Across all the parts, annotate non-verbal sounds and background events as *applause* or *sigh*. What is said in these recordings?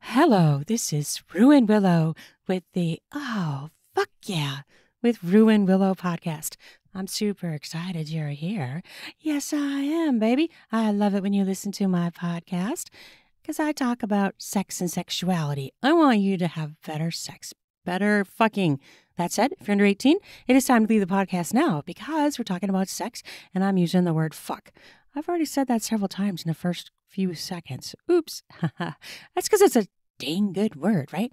Hello, this is Ruan Willow with the Oh, fuck yeah, with Ruan Willow podcast. I'm super excited you're here. Yes, I am, baby. I love it when you listen to my podcast because I talk about sex and sexuality. I want you to have better sex, better fucking. That said, if you're under 18, it is time to leave the podcast now because we're talking about sex and I'm using the word fuck. I've already said that several times in the first few seconds. Oops. *laughs* That's because it's a dang good word, right?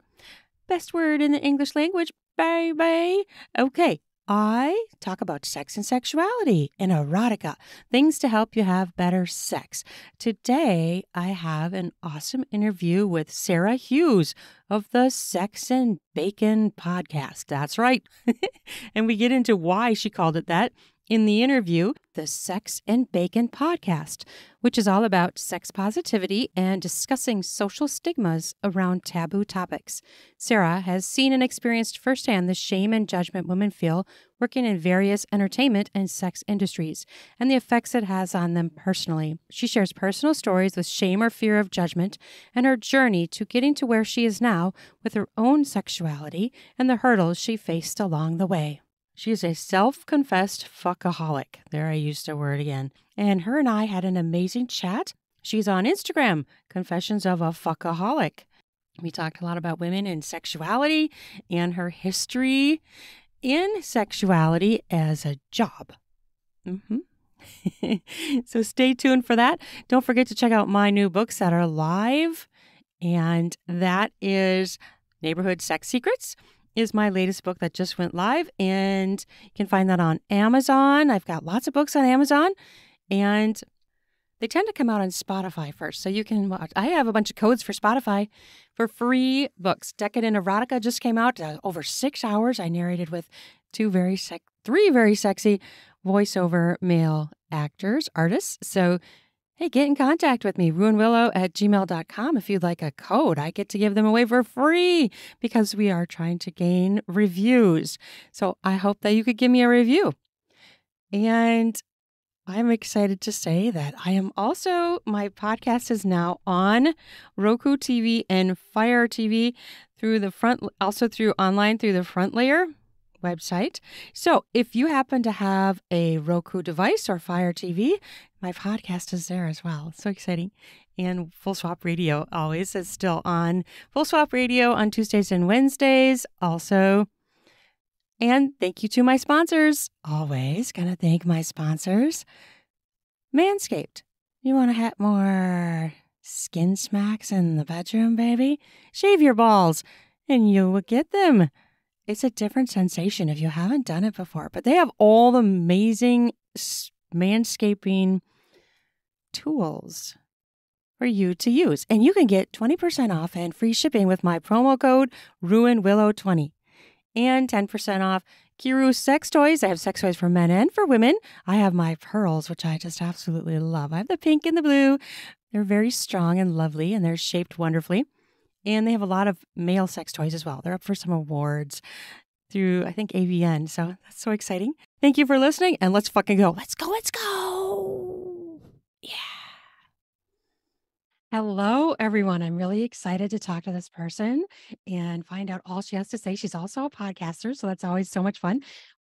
Best word in the English language, baby. Okay, I talk about sex and sexuality and erotica, things to help you have better sex. Today, I have an awesome interview with Sarah Hughes of the Sex and Bacon podcast. That's right. *laughs* and we get into why she called it that in the interview, the Sex and Bacon podcast, which is all about sex positivity and discussing social stigmas around taboo topics. Sarah has seen and experienced firsthand the shame and judgment women feel working in various entertainment and sex industries and the effects it has on them personally. She shares personal stories with shame or fear of judgment and her journey to getting to where she is now with her own sexuality and the hurdles she faced along the way. She is a self confessed fuckaholic. There, I used a word again. And her and I had an amazing chat. She's on Instagram, Confessions of a Fuckaholic. We talked a lot about women and sexuality and her history in sexuality as a job. Mm-hmm. *laughs* so stay tuned for that. Don't forget to check out my new books that are live, and that is Neighborhood Sex Secrets is my latest book that just went live, and you can find that on Amazon. I've got lots of books on Amazon, and they tend to come out on Spotify first. So you can watch. I have a bunch of codes for Spotify for free books. Decadent Erotica just came out uh, over six hours. I narrated with two very sec- three very sexy voiceover male actors, artists. So hey, get in contact with me, ruanwillow at gmail.com if you'd like a code. I get to give them away for free because we are trying to gain reviews. So I hope that you could give me a review. And I'm excited to say that I am also, my podcast is now on Roku TV and Fire TV through the front, also through online through the front layer website. So if you happen to have a Roku device or Fire TV, my podcast is there as well. So exciting. And Full Swap Radio always is still on. Full Swap Radio on Tuesdays and Wednesdays also. And thank you to my sponsors. Always gonna thank my sponsors. Manscaped. You want to have more skin smacks in the bedroom, baby? Shave your balls and you will get them. It's a different sensation if you haven't done it before, but they have all the amazing manscaping tools for you to use. And you can get 20% off and free shipping with my promo code RuanWillow20 and 10% off Kiiroo sex toys. I have sex toys for men and for women. I have my pearls, which I just absolutely love. I have the pink and the blue. They're very strong and lovely, and they're shaped wonderfully. And they have a lot of male sex toys as well. They're up for some awards through, I think, AVN. So that's so exciting. Thank you for listening, and let's fucking go. Let's go, let's go. Yeah. Hello, everyone. I'm really excited to talk to this person and find out all she has to say. She's also a podcaster, so that's always so much fun.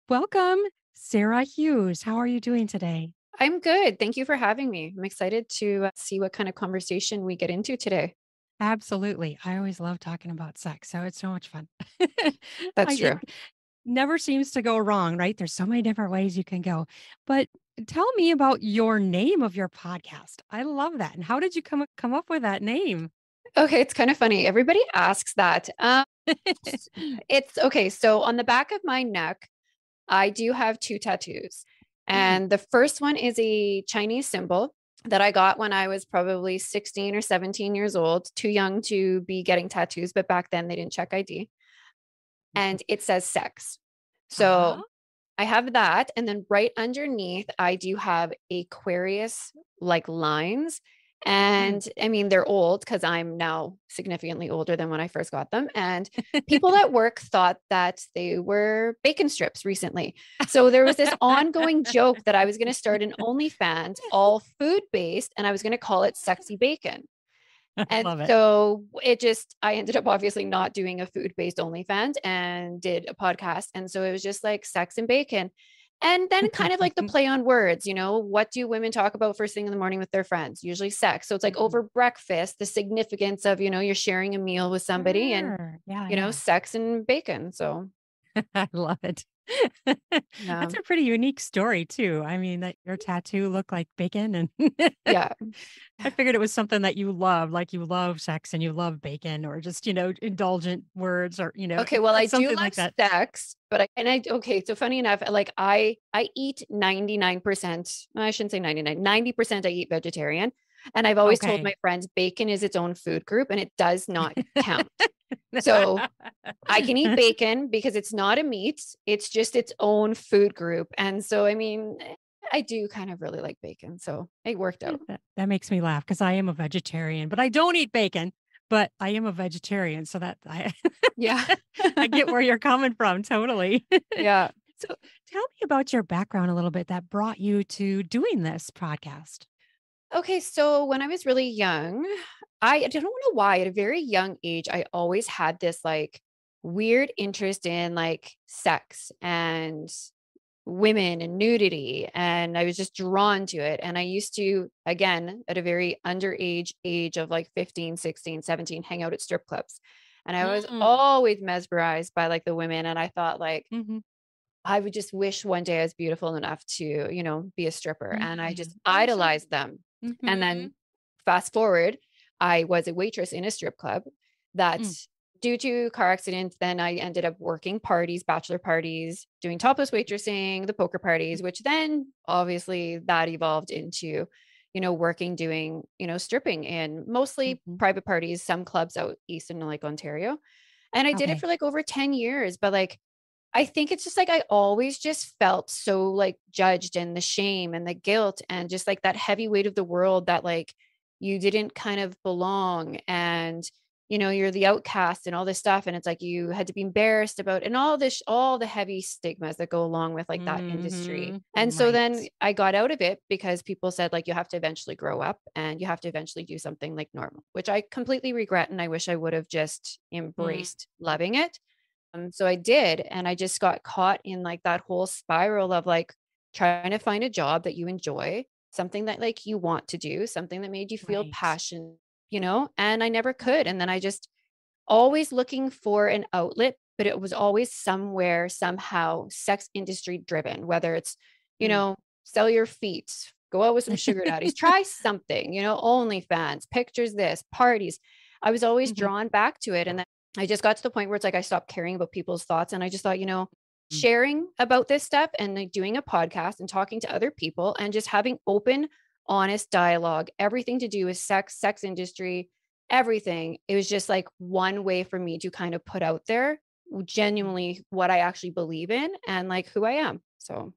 Welcome, Sarah Hughes. How are you doing today? I'm good. Thank you for having me. I'm excited to uh, see what kind of conversation we get into today. Absolutely. I always love talking about sex. So it's so much fun. *laughs* That's true. never seems to go wrong, right? There's so many different ways you can go. But tell me about your name of your podcast. I love that. And how did you come come up with that name? Okay, it's kind of funny. Everybody asks that. Um, *laughs* it's okay. So on the back of my neck, I do have two tattoos. Mm. And mm. the first one is a Chinese symbol that I got when I was probably 16 or 17 years old, too young to be getting tattoos, but back then they didn't check ID. And it says sex. So uh-huh. I have that. And then right underneath, I do have Aquarius like lines. Mm. And I mean, they're old because I'm now significantly older than when I first got them. And people *laughs* at work thought that they were bacon strips recently. So there was this ongoing joke that I was going to start an *laughs* OnlyFans, all food based, and I was going to call it Sexy Bacon. *laughs* and so it just I ended up obviously not doing a food-based OnlyFans and did a podcast. And so it was just like sex and bacon. And then kind of like the *laughs* play on words, you know, what do women talk about first thing in the morning with their friends? Usually sex. So it's like Mhm. over breakfast, the significance of, you know, you're sharing a meal with somebody and, yeah, you know, yeah. sex and bacon. So *laughs* I love it. yeah. That's a pretty unique story too. I mean, that your mm. tattoo looked like bacon and Yeah. *laughs* I *laughs* figured it was something that you love, like you love sex and you love bacon or just, you know, indulgent words or, you know, Okay, well, I do love like that. sex, but I and I okay, so funny enough, like I I eat 99%, I shouldn't say 99, 90% I eat vegetarian. And I've always told my friends bacon is its own food group and it does not count. So I can eat *laughs* bacon because it's not a meat, it's just its own food group. And so I mean, eh, I do kind of really like bacon, so it worked out. that, that makes me laugh because I am a vegetarian, but I don't eat bacon, but I am a vegetarian. So that I, Yeah. *laughs* I get where you're coming from. Totally. *laughs* yeah. So tell me about your background a little bit that brought you to doing this podcast. Okay, so when I was really young, I, don't know why, at a very young age, I always had this like weird interest in like sex and women and nudity. And I was just drawn to it. And I used to, again, at a very underage age of like 15, 16, 17, hang out at strip clubs. And I was Mm. always mesmerized by like the women. And I thought like, Mm-hmm. I would just wish one day I was beautiful enough to, you know, be a stripper. And I just Mhm. Oh, sure. idolized them. Mm-hmm. And then fast forward, I was a waitress in a strip club that Mm. due to car accident, then I ended up working parties, bachelor parties, doing topless waitressing, the poker parties, which then obviously that evolved into, you know, working, doing, you know, stripping in mostly Mhm. private parties, some clubs out east in like Ontario. And I did it for like over 10 years, but like I think it's just like I always just felt so like judged and the shame and the guilt and just like that heavy weight of the world that like you didn't kind of belong and you know you're the outcast and all this stuff and it's like you had to be embarrassed about and all this all the heavy stigmas that go along with like that industry. Mhm. And so then I got out of it because people said like you have to eventually grow up and you have to eventually do something like normal, which I completely regret and I wish I would have just embraced loving it. Um, so I did. And I just got caught in like that whole spiral of like trying to find a job that you enjoy, something that like you want to do, something that made you feel Right. passion, you know? And I never could. And then I just always looking for an outlet, but it was always somewhere, somehow sex industry driven, whether it's, you Mm. know, sell your feet, go out with some sugar daddies, *laughs* try something, you know, OnlyFans, pictures this, parties. I was always Mhm. drawn back to it. And then I just got to the point where it's like I stopped caring about people's thoughts. And I just thought, you know. Mm. sharing about this stuff and like doing a podcast and talking to other people and just having open, honest dialogue, everything to do with sex, sex industry, everything. It was just like one way for me to kind of put out there mm. genuinely what I actually believe in and like who I am. So,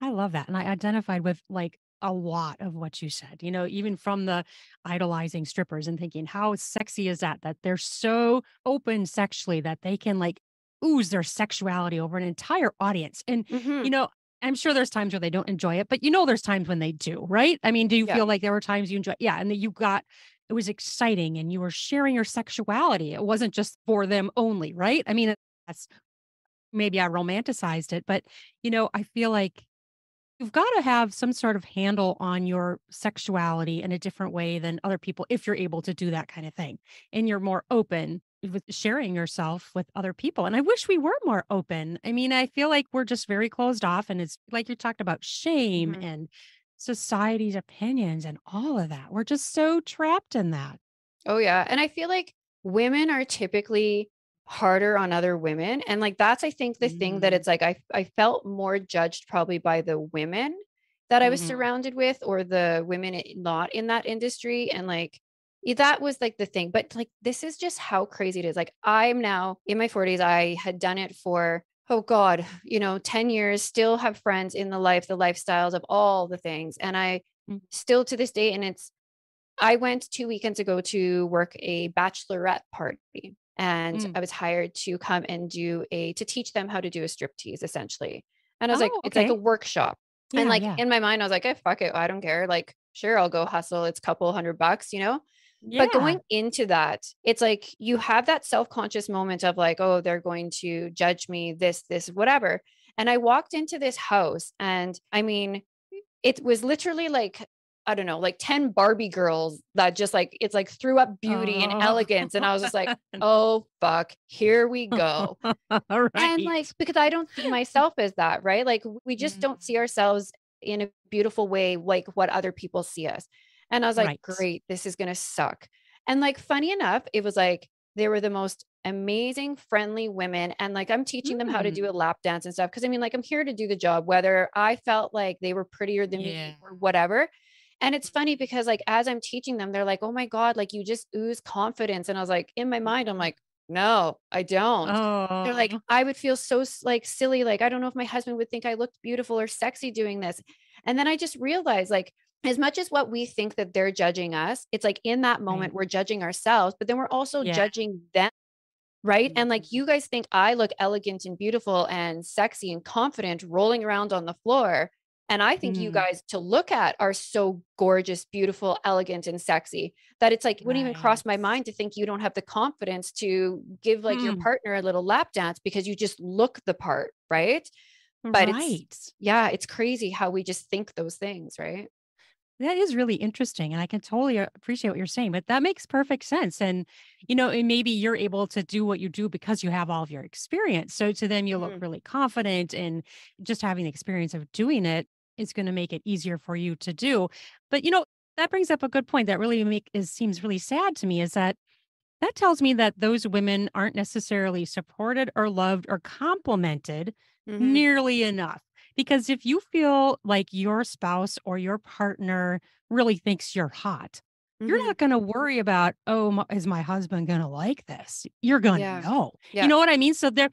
I love that. And I identified with like a lot of what you said, you know, even from the idolizing strippers and thinking, how sexy is that? That they're so open sexually that they can like ooze their sexuality over an entire audience. And, mhm. you know, I'm sure there's times where they don't enjoy it, but you know, there's times when they do, right? I mean, do you Yeah. feel like there were times you enjoy? Yeah. And that you got, it was exciting and you were sharing your sexuality. It wasn't just for them only, right? I mean, that's maybe I romanticized it, but, you know, I feel like you've got to have some sort of handle on your sexuality in a different way than other people if you're able to do that kind of thing and you're more open with sharing yourself with other people and i wish we were more open i mean i feel like we're just very closed off and it's like you talked about shame Mhm. and society's opinions and all of that we're just so trapped in that Oh yeah. And I feel like women are typically harder on other women. And like that's I think the thing that Mm. it's like I I felt more judged probably by the women that I was Mhm. surrounded with or the women not in that industry. And like that was like the thing. But like this is just how crazy it is. Like I'm now in my 40s. I had done it for oh God, you know, 10 years, still have friends in the life, the lifestyles of all the things. And I Mm. still to this day, and it's I went two weekends ago to work a bachelorette party and Mm. I was hired to come and do a to teach them how to do a strip tease essentially. And I was like, Oh, it's like a workshop. yeah and like yeah in my mind, I was like, hey, fuck it. I don't care. Like, sure, I'll go hustle. It's a couple hundred bucks, you know? But going into that, it's like you have that self conscious moment of like, oh, they're going to judge me, this, this, whatever. And I walked into this house, and I mean, it was literally like I don't know, like 10 Barbie girls that just like, it's like threw up beauty oh. and elegance. And I was just like, *laughs* oh, fuck, here we go. *laughs* right. And like, because I don't see myself as that, right? Like, we just mm. don't see ourselves in a beautiful way, like what other people see us. And I was like, right. great, this is going to suck. And like, funny enough, it was like, they were the most amazing, friendly women. And like, I'm teaching mm. them how to do mm. a lap dance and stuff. Cause I mean, like, I'm here to do the job, whether I felt like they were prettier than yeah. me or whatever. And it's funny because like as I'm teaching them, they're like, "Oh my god, like you just ooze confidence." And I was like, in my mind, I'm like, "No, I don't." Oh. They're like, "I would feel so like silly, like I don't know if my husband would think I looked beautiful or sexy doing this." And then I just realized like as much as what we think that they're judging us, it's like in that moment right. we're judging ourselves, but then we're also yeah. judging them right? And like mm-hmm. you guys think I look elegant and beautiful and sexy and confident rolling around on the floor. And I think mm. you guys to look at are so gorgeous, beautiful, elegant, and sexy that it's like, wouldn't even cross my mind to think you don't have the confidence to give like mm. your partner a little lap dance because you just look the part, right? But right. it's, yeah, it's crazy how we just think those things, right? That is really interesting. And I can totally uh, appreciate what you're saying, but that makes perfect sense. And, you know, and maybe you're able to do what you do because you have all of your experience. So to them, you look mm. really confident and just having the experience of doing it is going to make it easier for you to do. But you know, that brings up a good point that really make is seems really sad to me is that that tells me that those women aren't necessarily supported or loved or complimented mm-hmm. nearly enough. Because if you feel like your spouse or your partner really thinks you're hot, mm-hmm. you're not going to worry about, oh, is my husband going to like this? You're going to yeah. know. Yeah. You know what I mean? So they're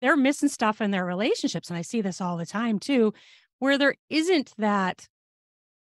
they're missing stuff in their relationships, and I see this all the time too, where there isn't that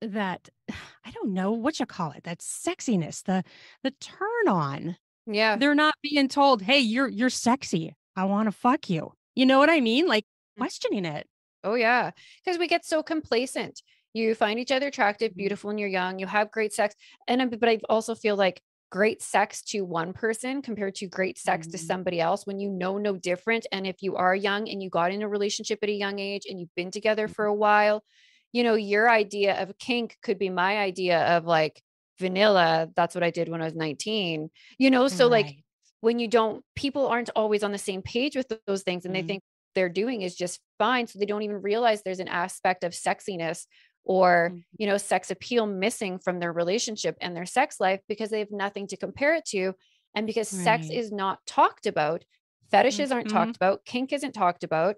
that *sighs* I don't know what you call it, that sexiness, the the turn on. Yeah. They're not being told, "Hey, you're you're sexy. I want to fuck you." You know what I mean? Like mm. questioning it. Oh yeah, because we get so complacent. You find each other attractive, mm-hmm. beautiful and you're young, you have great sex. And but I also feel like great sex to one person compared to great sex mm-hmm. to somebody else when you know no different and if you are young and you got in a relationship at a young age and you've been together for mm-hmm. a while you know your idea of kink could be my idea of like vanilla that's what i did when i was 19 you know so right. like when you don't people aren't always on the same page with those things and mm-hmm. they think they're doing is just fine so they don't even realize there's an aspect of sexiness or mm-hmm. you know sex appeal missing from their relationship and their sex life because they have nothing to compare it to and because right. sex is not talked about fetishes mm-hmm. aren't talked about kink isn't talked about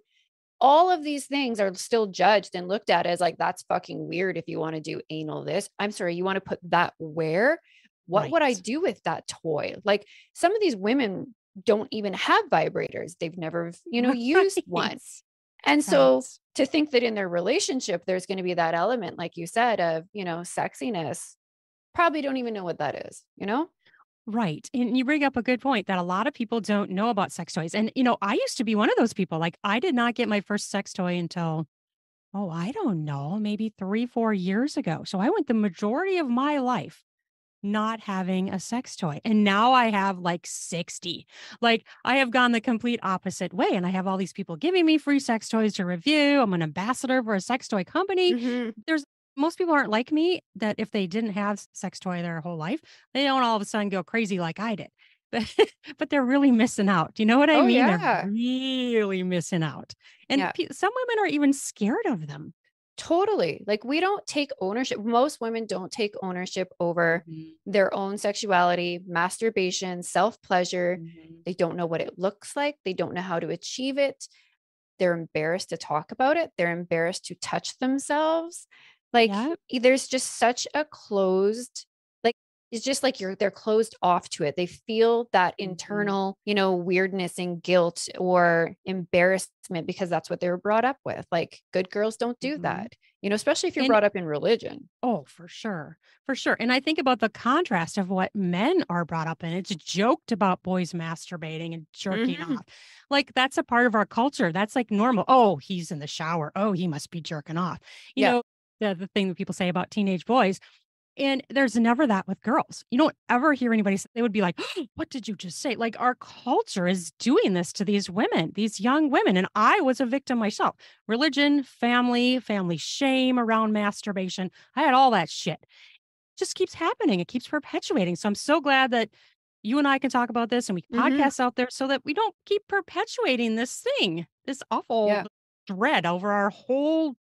all of these things are still judged and looked at as like that's fucking weird if you want to do anal this i'm sorry you want to put that where what right. would i do with that toy like some of these women don't even have vibrators they've never you know *laughs* right. used one and so to think that in their relationship, there's going to be that element, like you said, of, you know, sexiness, probably don't even know what that is, you know? Right. And you bring up a good point that a lot of people don't know about sex toys. And, you know, I used to be one of those people. Like, I did not get my first sex toy until, oh, I don't know, maybe three, four years ago. So I went the majority of my life not having a sex toy. And now I have like 60. Like I have gone the complete opposite way. And I have all these people giving me free sex toys to review. I'm an ambassador for a sex toy company. Mm-hmm. There's most people aren't like me that if they didn't have sex toy their whole life, they don't all of a sudden go crazy like I did. But, *laughs* but they're really missing out. Do you know what I oh, mean? Yeah. They're really missing out. And yeah. some women are even scared of them. Totally. Like we don't take ownership. Most women don't take ownership over mm-hmm. their own sexuality, masturbation, self pleasure. Mm-hmm. They don't know what it looks like. They don't know how to achieve it. They're embarrassed to talk about it. They're embarrassed to touch themselves. Like yeah. there's just such a closed it's just like you're they're closed off to it. They feel that mm-hmm. internal, you know, weirdness and guilt or embarrassment because that's what they were brought up with. Like good girls don't do mm-hmm. that. You know, especially if you're and, brought up in religion. Oh, for sure. For sure. And I think about the contrast of what men are brought up in. It's joked about boys masturbating and jerking mm-hmm. off. Like that's a part of our culture. That's like normal. Oh, he's in the shower. Oh, he must be jerking off. You yeah. know, the, the thing that people say about teenage boys And there's never that with girls. You don't ever hear anybody say, they would be like, What did you just say? Like, our culture is doing this to these women, these young women. And I was a victim myself. Religion, family, family shame around masturbation. I had all that shit. It just keeps happening. It keeps perpetuating. So I'm so glad that you and I can talk about this and we Mhm. podcast out there so that we don't keep perpetuating this thing, this awful Yeah. dread over our whole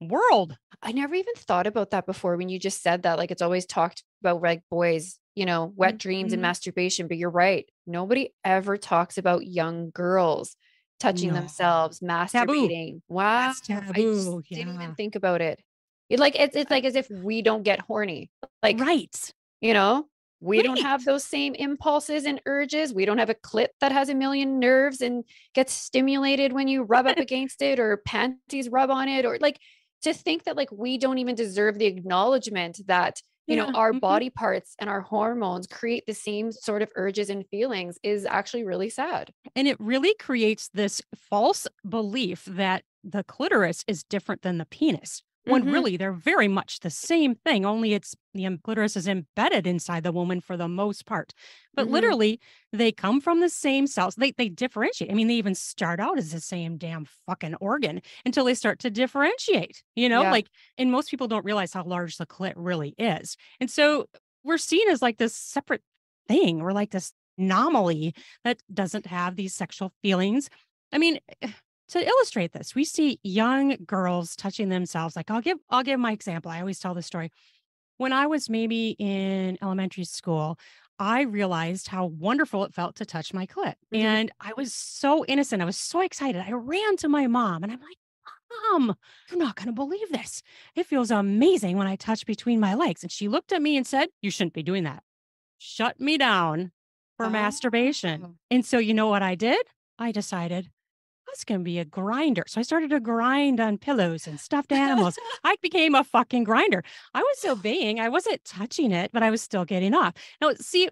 world. I never even thought about that before when you just said that. Like it's always talked about like boys, you know, wet dreams and Mhm. masturbation, but you're right. Nobody ever talks about young girls touching No. themselves, masturbating. Wow. That's I just taboo, didn't even think about it. It like it's it's like as if we don't get horny. Like, right. you know, we don't have those same impulses and urges. We don't have a clit that has a million nerves and gets stimulated when you rub up *laughs* against it or panties rub on it or like to think that like we don't even deserve the acknowledgement that you know our mhm. body parts and our hormones create the same sort of urges and feelings is actually really sad. And it really creates this false belief that the clitoris is different than the penis. When Mhm. really they're very much the same thing, only it's the clitoris is embedded inside the woman for the most part. But Mhm. literally, they come from the same cells. They they differentiate. I mean, they even start out as the same damn fucking organ until they start to differentiate. You know, Yeah. like, and most people don't realize how large the clit really is. And so we're seen as like this separate thing. We're like this anomaly that doesn't have these sexual feelings. I mean, to illustrate this, we see young girls touching themselves. Like I'll give I'll give my example. I always tell this story. When I was maybe in elementary school, I realized how wonderful it felt to touch my clit. Mhm. And I was so innocent. I was so excited. I ran to my mom and I'm like, Mom, you're not going to believe this. It feels amazing when I touch between my legs. And she looked at me and said, You shouldn't be doing that. Shut me down for masturbation. Oh. And so, you know what I did? I decided Was going to be a grinder. So I started to grind on pillows and stuffed animals. *laughs* I became a fucking grinder. I was obeying. I wasn't touching it, but I was still getting off. Now, see,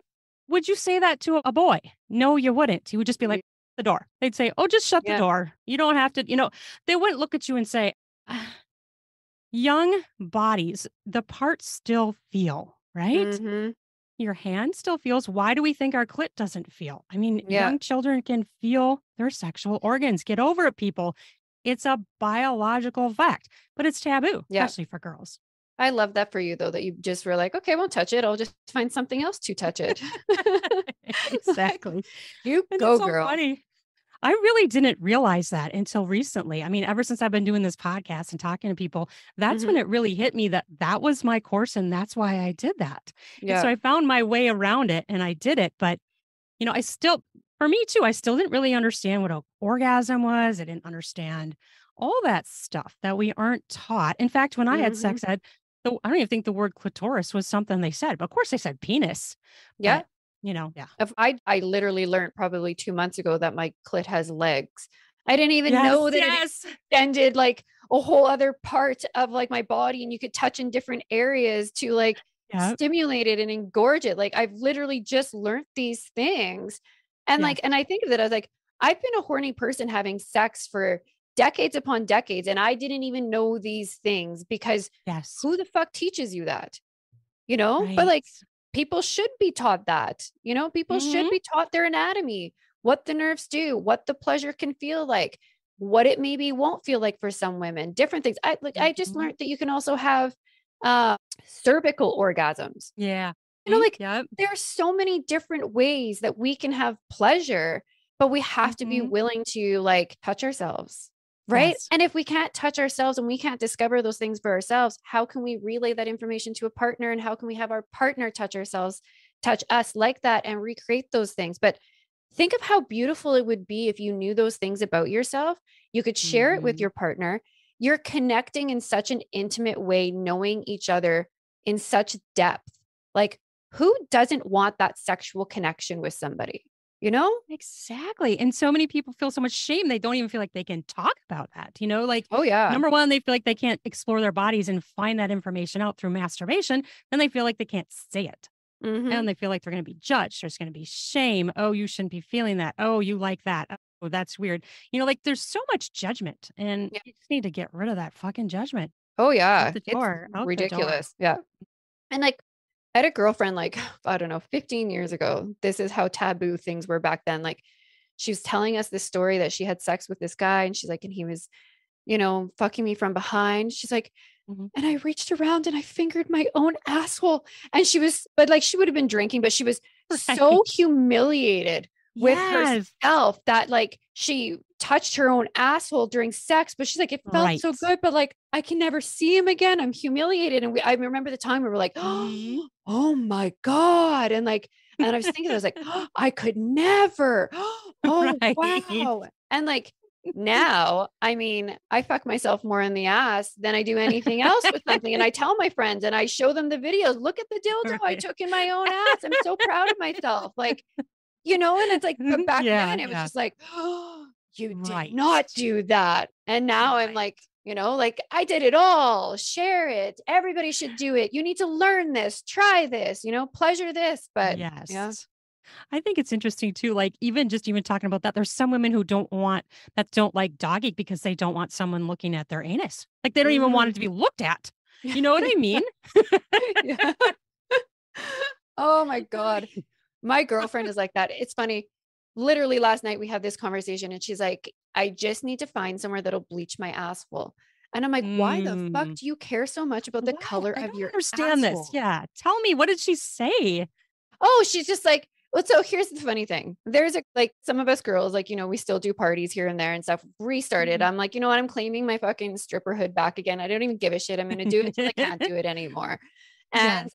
would you say that to a boy? No, you wouldn't. He would just be like, the door. They'd say, oh, just shut Yeah. the door. You don't have to, you know, they wouldn't look at you and say, "Ah." *sighs* young bodies, the parts still feel, right? Mhm. Your hand still feels. Why do we think our clit doesn't feel? I mean, Yeah. young children can feel their sexual organs. Get over it, people. It's a biological fact, but it's taboo, Yeah. especially for girls. I love that for you though, that you just were like, okay, I won't touch it. I'll just find something else to touch it. *laughs* exactly. *laughs* you And go, it's so girl. funny. I really didn't realize that until recently. I mean, ever since I've been doing this podcast and talking to people, that's when Mm-hmm. it really hit me that that was my course and that's why I did that. And Yeah. so I found my way around it and I did it. But, you know, I still, for me too, I still didn't really understand what an orgasm was. I didn't understand all that stuff that we aren't taught. In fact, when I had Mm-hmm. sex ed, I don't even think the word clitoris was something they said, but of course they said penis. yeah. You know, yeah. If I I literally learned probably two months ago that my clit has legs. I didn't even know that it yes. extended like a whole other part of like my body and you could touch in different areas to like Yeah. stimulate it and engorge it. Like I've literally just learned these things. And like, and I think of it as like, I've been a horny person having sex for decades upon decades, and I didn't even know these things because Yes. who the fuck teaches you that? You know, but like Right. People should be taught that. You know, people should Mhm. be taught their anatomy, what the nerves do, what the pleasure can feel like, what it maybe won't feel like for some women, different things. I like I just Mhm. learned that you can also have uh cervical orgasms. Yeah. You know, like yep. there are so many different ways that we can have pleasure, but we have to be Mhm. willing to like touch ourselves. Right. Yes. And if we can't touch ourselves and we can't discover those things for ourselves, how can we relay that information to a partner? And how can we have our partner touch ourselves, touch us like that and recreate those things? But think of how beautiful it would be if you knew those things about yourself. You could share it with Mhm. your partner. You're connecting in such an intimate way, knowing each other in such depth. Like, who doesn't want that sexual connection with somebody? You know? Exactly. And so many people feel so much shame. They don't even feel like they can talk about that. You know, like Oh, yeah. number one, they feel like they can't explore their bodies and find that information out through masturbation. Then they feel like they can't say it. Mhm. And they feel like they're going to be judged. There's going to be shame. Oh, you shouldn't be feeling that. Oh, you like that. Oh, that's weird. You know, like there's so much judgment. And Yeah. you just need to get rid of that fucking judgment. Oh, yeah. It's door, out the door. ridiculous. Yeah. And like, I had a girlfriend, like, *sighs* I don't know, 15 years ago. This is how taboo things were back then. Like, she was telling us this story that she had sex with this guy, and she's like, and he was, you know, fucking me from behind. She's like, mm-hmm. and I reached around and I fingered my own asshole. And she was, but like, she would have been drinking, but she was *laughs* right. so humiliated with yes. herself that like she touched her own asshole during sex, but she's like, it felt right. so good, but like I can never see him again. I'm humiliated. And we, I remember the time we were like, oh, *gasps* oh my God. And like, and I was thinking, I was like, oh, *laughs* *gasps* I could never. *gasps* Oh, right. wow. And like *laughs* now, I mean, I fuck myself more in the ass than I do anything else with something. And I tell my friends and I show them the videos. Look at the dildo right. I took in my own ass. I'm so proud of *laughs* myself. Like, you know, and it's like back yeah, then it was just like, oh, *gasps* you did right. not do that. And now right. I'm like, you know, like I did it all, share it. Everybody should do it. You need to learn this, try this, you know, pleasure this. But yes. Yeah. I think it's interesting too. Like even just even talking about that, there's some women who don't want that don't like doggy because they don't want someone looking at their anus. Like they don't even want it to be mm. looked at. *laughs* You know what I mean? *laughs* *laughs* oh my God. My girlfriend is like that. It's funny. Literally last night we had this conversation and she's like, I just need to find somewhere that'll bleach my asshole. And I'm like, mm. why the fuck mm. do you care so much about the wow, color of your understand asshole? this? Yeah. Tell me, what did she say? Oh, she's just like, well, so here's the funny thing. There's a like some of us girls, like, you know, we still do parties here and there and stuff. Restarted. Mm-hmm. I'm like, you know what? I'm claiming my fucking stripper hood back again. I don't even give a shit. I'm gonna do it until I can't do it anymore. *laughs* And yes.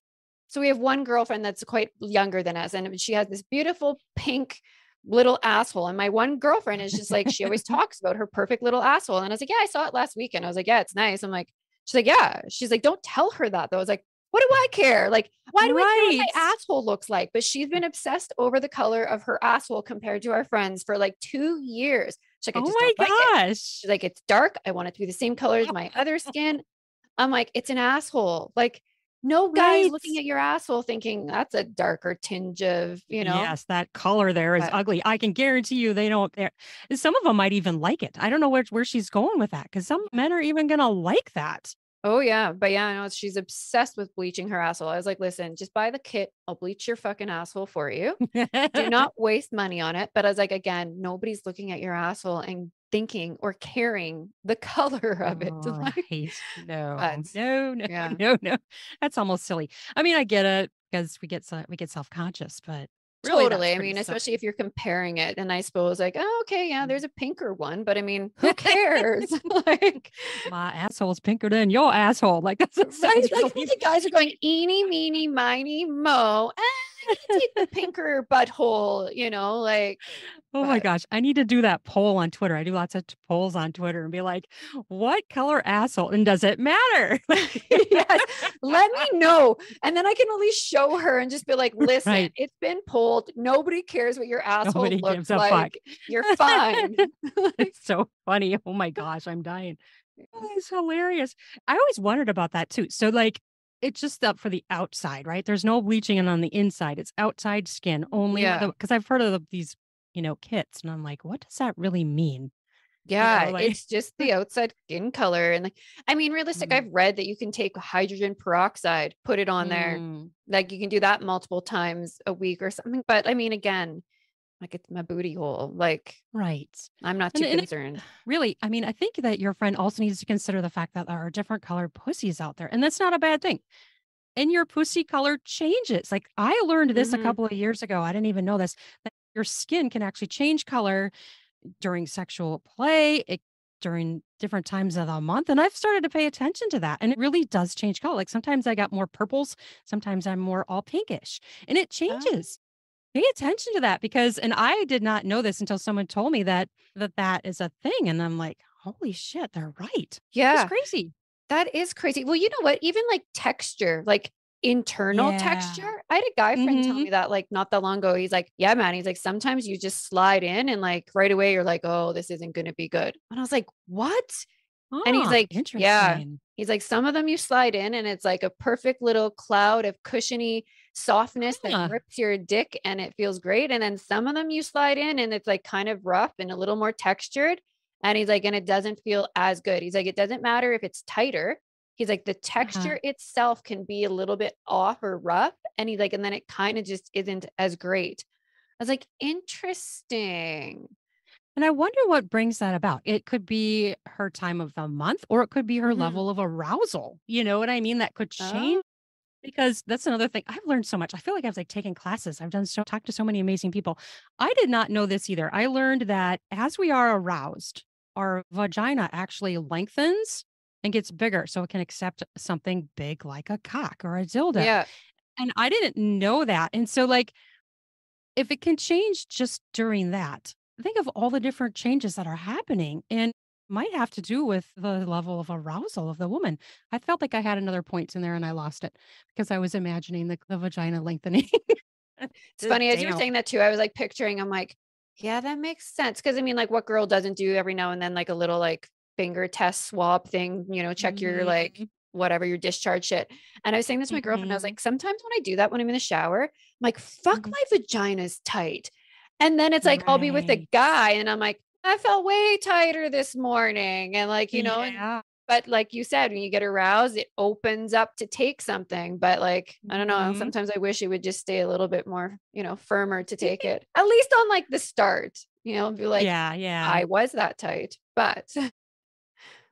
So we have one girlfriend that's quite younger than us, and she has this beautiful pink little asshole. And my one girlfriend is just like, she always *laughs* talks about her perfect little asshole. And I was like, Yeah, I saw it last weekend. I was like, Yeah, it's nice. I'm like, She's like, Yeah. She's like, Don't tell her that though. I was like, What do I care? Like, why do right. I care what my asshole looks like? But she's been obsessed over the color of her asshole compared to our friends for like two years. She's like, Oh my gosh. Like she's like, It's dark. I want it to be the same color as my other *laughs* skin. I'm like, It's an asshole. Like, no guy right. looking at your asshole thinking that's a darker tinge of, you know. Yes, that color there is but, ugly. I can guarantee you they don't eh, some of them might even like it. I don't know where where she's going with that cuz some men are even going to like that. Oh yeah, but yeah, I know she's obsessed with bleaching her asshole. I was like, listen, just buy the kit. I'll bleach your fucking asshole for you. Do *laughs* not waste money on it. But I was like, again, nobody's looking at your asshole and thinking or caring the *laughs* color of it. Right. no, but, no, no, *laughs* yeah. no, no. That's almost silly. I mean, I get it because we get we get self conscious, but Really totally. I mean, especially if you're comparing it, and I suppose like, oh, okay, yeah, there's a pinker one, but I mean, who cares? *laughs* like, my asshole's pinker than your asshole. Like that's right. Like the guys are going eeny, meeny, miny, mo. Eh, take the pinker butthole. You know, like Oh but, my gosh. I need to do that poll on Twitter. I do lots of t- polls on Twitter and be like, what color asshole? And does it matter? *laughs* *laughs* yes. Let me know. And then I can at least show her and just be like, listen, right. it's been polled. Nobody cares what your asshole Nobody looks like. Fuck. You're fine. *laughs* it's so funny. Oh my gosh. I'm dying. Oh, it's hilarious. I always wondered about that too. So, like, it's just up for the outside, right? There's no bleaching on the inside. It's outside skin only. Yeah. Because I've heard of these you know, kits. And I'm like, what does that really mean? Yeah, you know, like... it's just the outside skin color. And like, I mean, realistic, mm. I've read that you can take hydrogen peroxide, put it on mm. there. Like you can do that multiple times a week or something. But I mean, again, like it's my booty hole. Like, right. I'm not too and, concerned. And really, I mean, I think that your friend also needs to consider the fact that there are different colored pussies out there. And that's not a bad thing. And your pussy color changes. Like I learned this mm-hmm. a couple of years ago. I didn't even know this. That your skin can actually change color during sexual play, it, during different times of the month. And I've started to pay attention to that. And it really does change color. Like sometimes I got more purples, sometimes I'm more all pinkish, and it oh. changes. Pay attention to that because, and I did not know this until someone told me that that that is a thing, and I'm like, holy shit, they're right. Yeah, it's crazy. That is crazy. Well, you know what? Even like texture, like internal yeah. texture. I had a guy friend mm-hmm. tell me that like not that long ago. He's like, Yeah, man. He's like, sometimes you just slide in and like right away you're like, Oh, this isn't gonna be good. And I was like, What? Oh, and he's like, Yeah. He's like, some of them you slide in and it's like a perfect little cloud of cushiony softness that uh. grips your dick and it feels great. And then some of them you slide in and it's like kind of rough and a little more textured. And he's like, and it doesn't feel as good. He's like, it doesn't matter if it's tighter He's like, the Uh-huh. texture itself can be a little bit off or rough. And he's like, and then it kind of just isn't as great. I was like, interesting. And I wonder what brings that about. It could be her time of the month, or it could be her Mhm. level of arousal. You know what I mean? That could change Oh, because that's another thing. I've learned so much. I feel like I've like taken classes. I've done so talked to so many amazing people. I did not know this either. I learned that as we are aroused, our vagina actually lengthens and gets bigger so it can accept something big like a cock or a dildo. yeah. And I didn't know that. And so like if it can change just during that, think of all the different changes that are happening and might have to do with the level of arousal of the woman. I felt like I had another point in there and I lost it because I was imagining the, the vagina lengthening. *laughs* It's funny as you were saying that too. I was like picturing, I'm like, yeah, that makes sense. Cause I mean, like, what girl doesn't do every now and then, like a little like finger test swab thing, you know, check your like Mhm, whatever your discharge shit. And I was saying this to my girlfriend. I was mhm, like, sometimes when I do that when I'm in the shower, I'm like, fuck, mhm. my vagina's tight. And then it's like, I'll be with a guy and I'm like, I felt way tighter this morning. And like, you know, Yeah. but like you said, when you get aroused, it opens up to take something. But like, I don't know. Mhm. Sometimes I wish it would just stay a little bit more, you know, firmer to take *laughs* it. At least on like the start, you know, be like, yeah, yeah. I was that tight. But *laughs*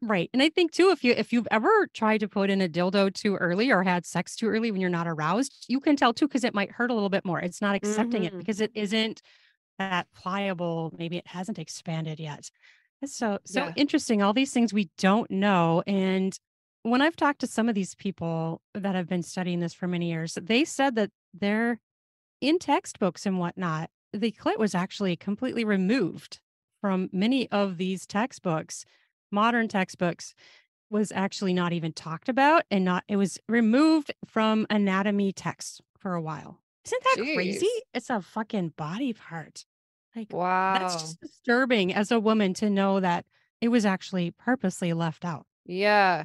Right. And I think too, if you if you've ever tried to put in a dildo too early or had sex too early when you're not aroused, you can tell too because it might hurt a little bit more. It's not accepting it Mhm. because it isn't that pliable. Maybe it hasn't expanded yet. It's so so yeah. interesting. All these things we don't know. And when I've talked to some of these people that have been studying this for many years, they said that they're in textbooks and whatnot. The clit was actually completely removed from many of these textbooks, modern textbooks was actually not even talked about and not it was removed from anatomy text for a while. Isn't that crazy? It's a fucking body part. Like wow. that's just disturbing as a woman to know that it was actually purposely left out. Yeah.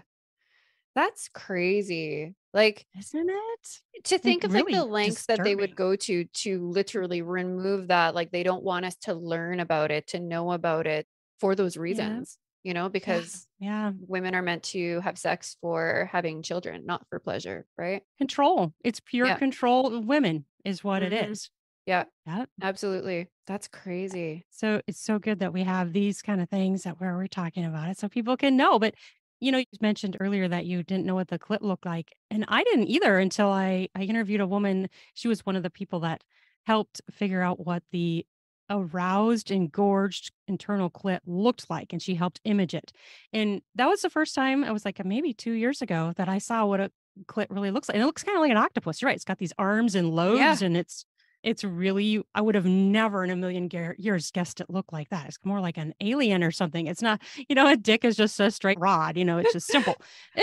That's crazy. Like Isn't it? to Like think of like the really lengths that they would go to to literally remove that. Like they don't want us to learn about it, to know about it for those reasons, you know, because Yeah. women are meant to have sex for having children, not for pleasure, right? Control. It's pure Yeah. control of women is what it hmm is. Yeah, Yep. absolutely. That's crazy. So it's so good that we have these kind of things that where we're talking about it so people can know. But you know, you mentioned earlier that you didn't know what the clit looked like. And I didn't either until I I interviewed a woman. She was one of the people that helped figure out what the aroused, engorged internal clit looked like. And she helped image it. And that was the first time I was like maybe two years ago that I saw what a clit really looks like. And it looks kind of like an octopus. You're right. It's got these arms and Yeah. lobes and it's it's really I would have never in a million years guessed it looked like that. It's more like an alien or something. It's not, you know, a dick is just a straight rod, you know, it's just simple. *laughs*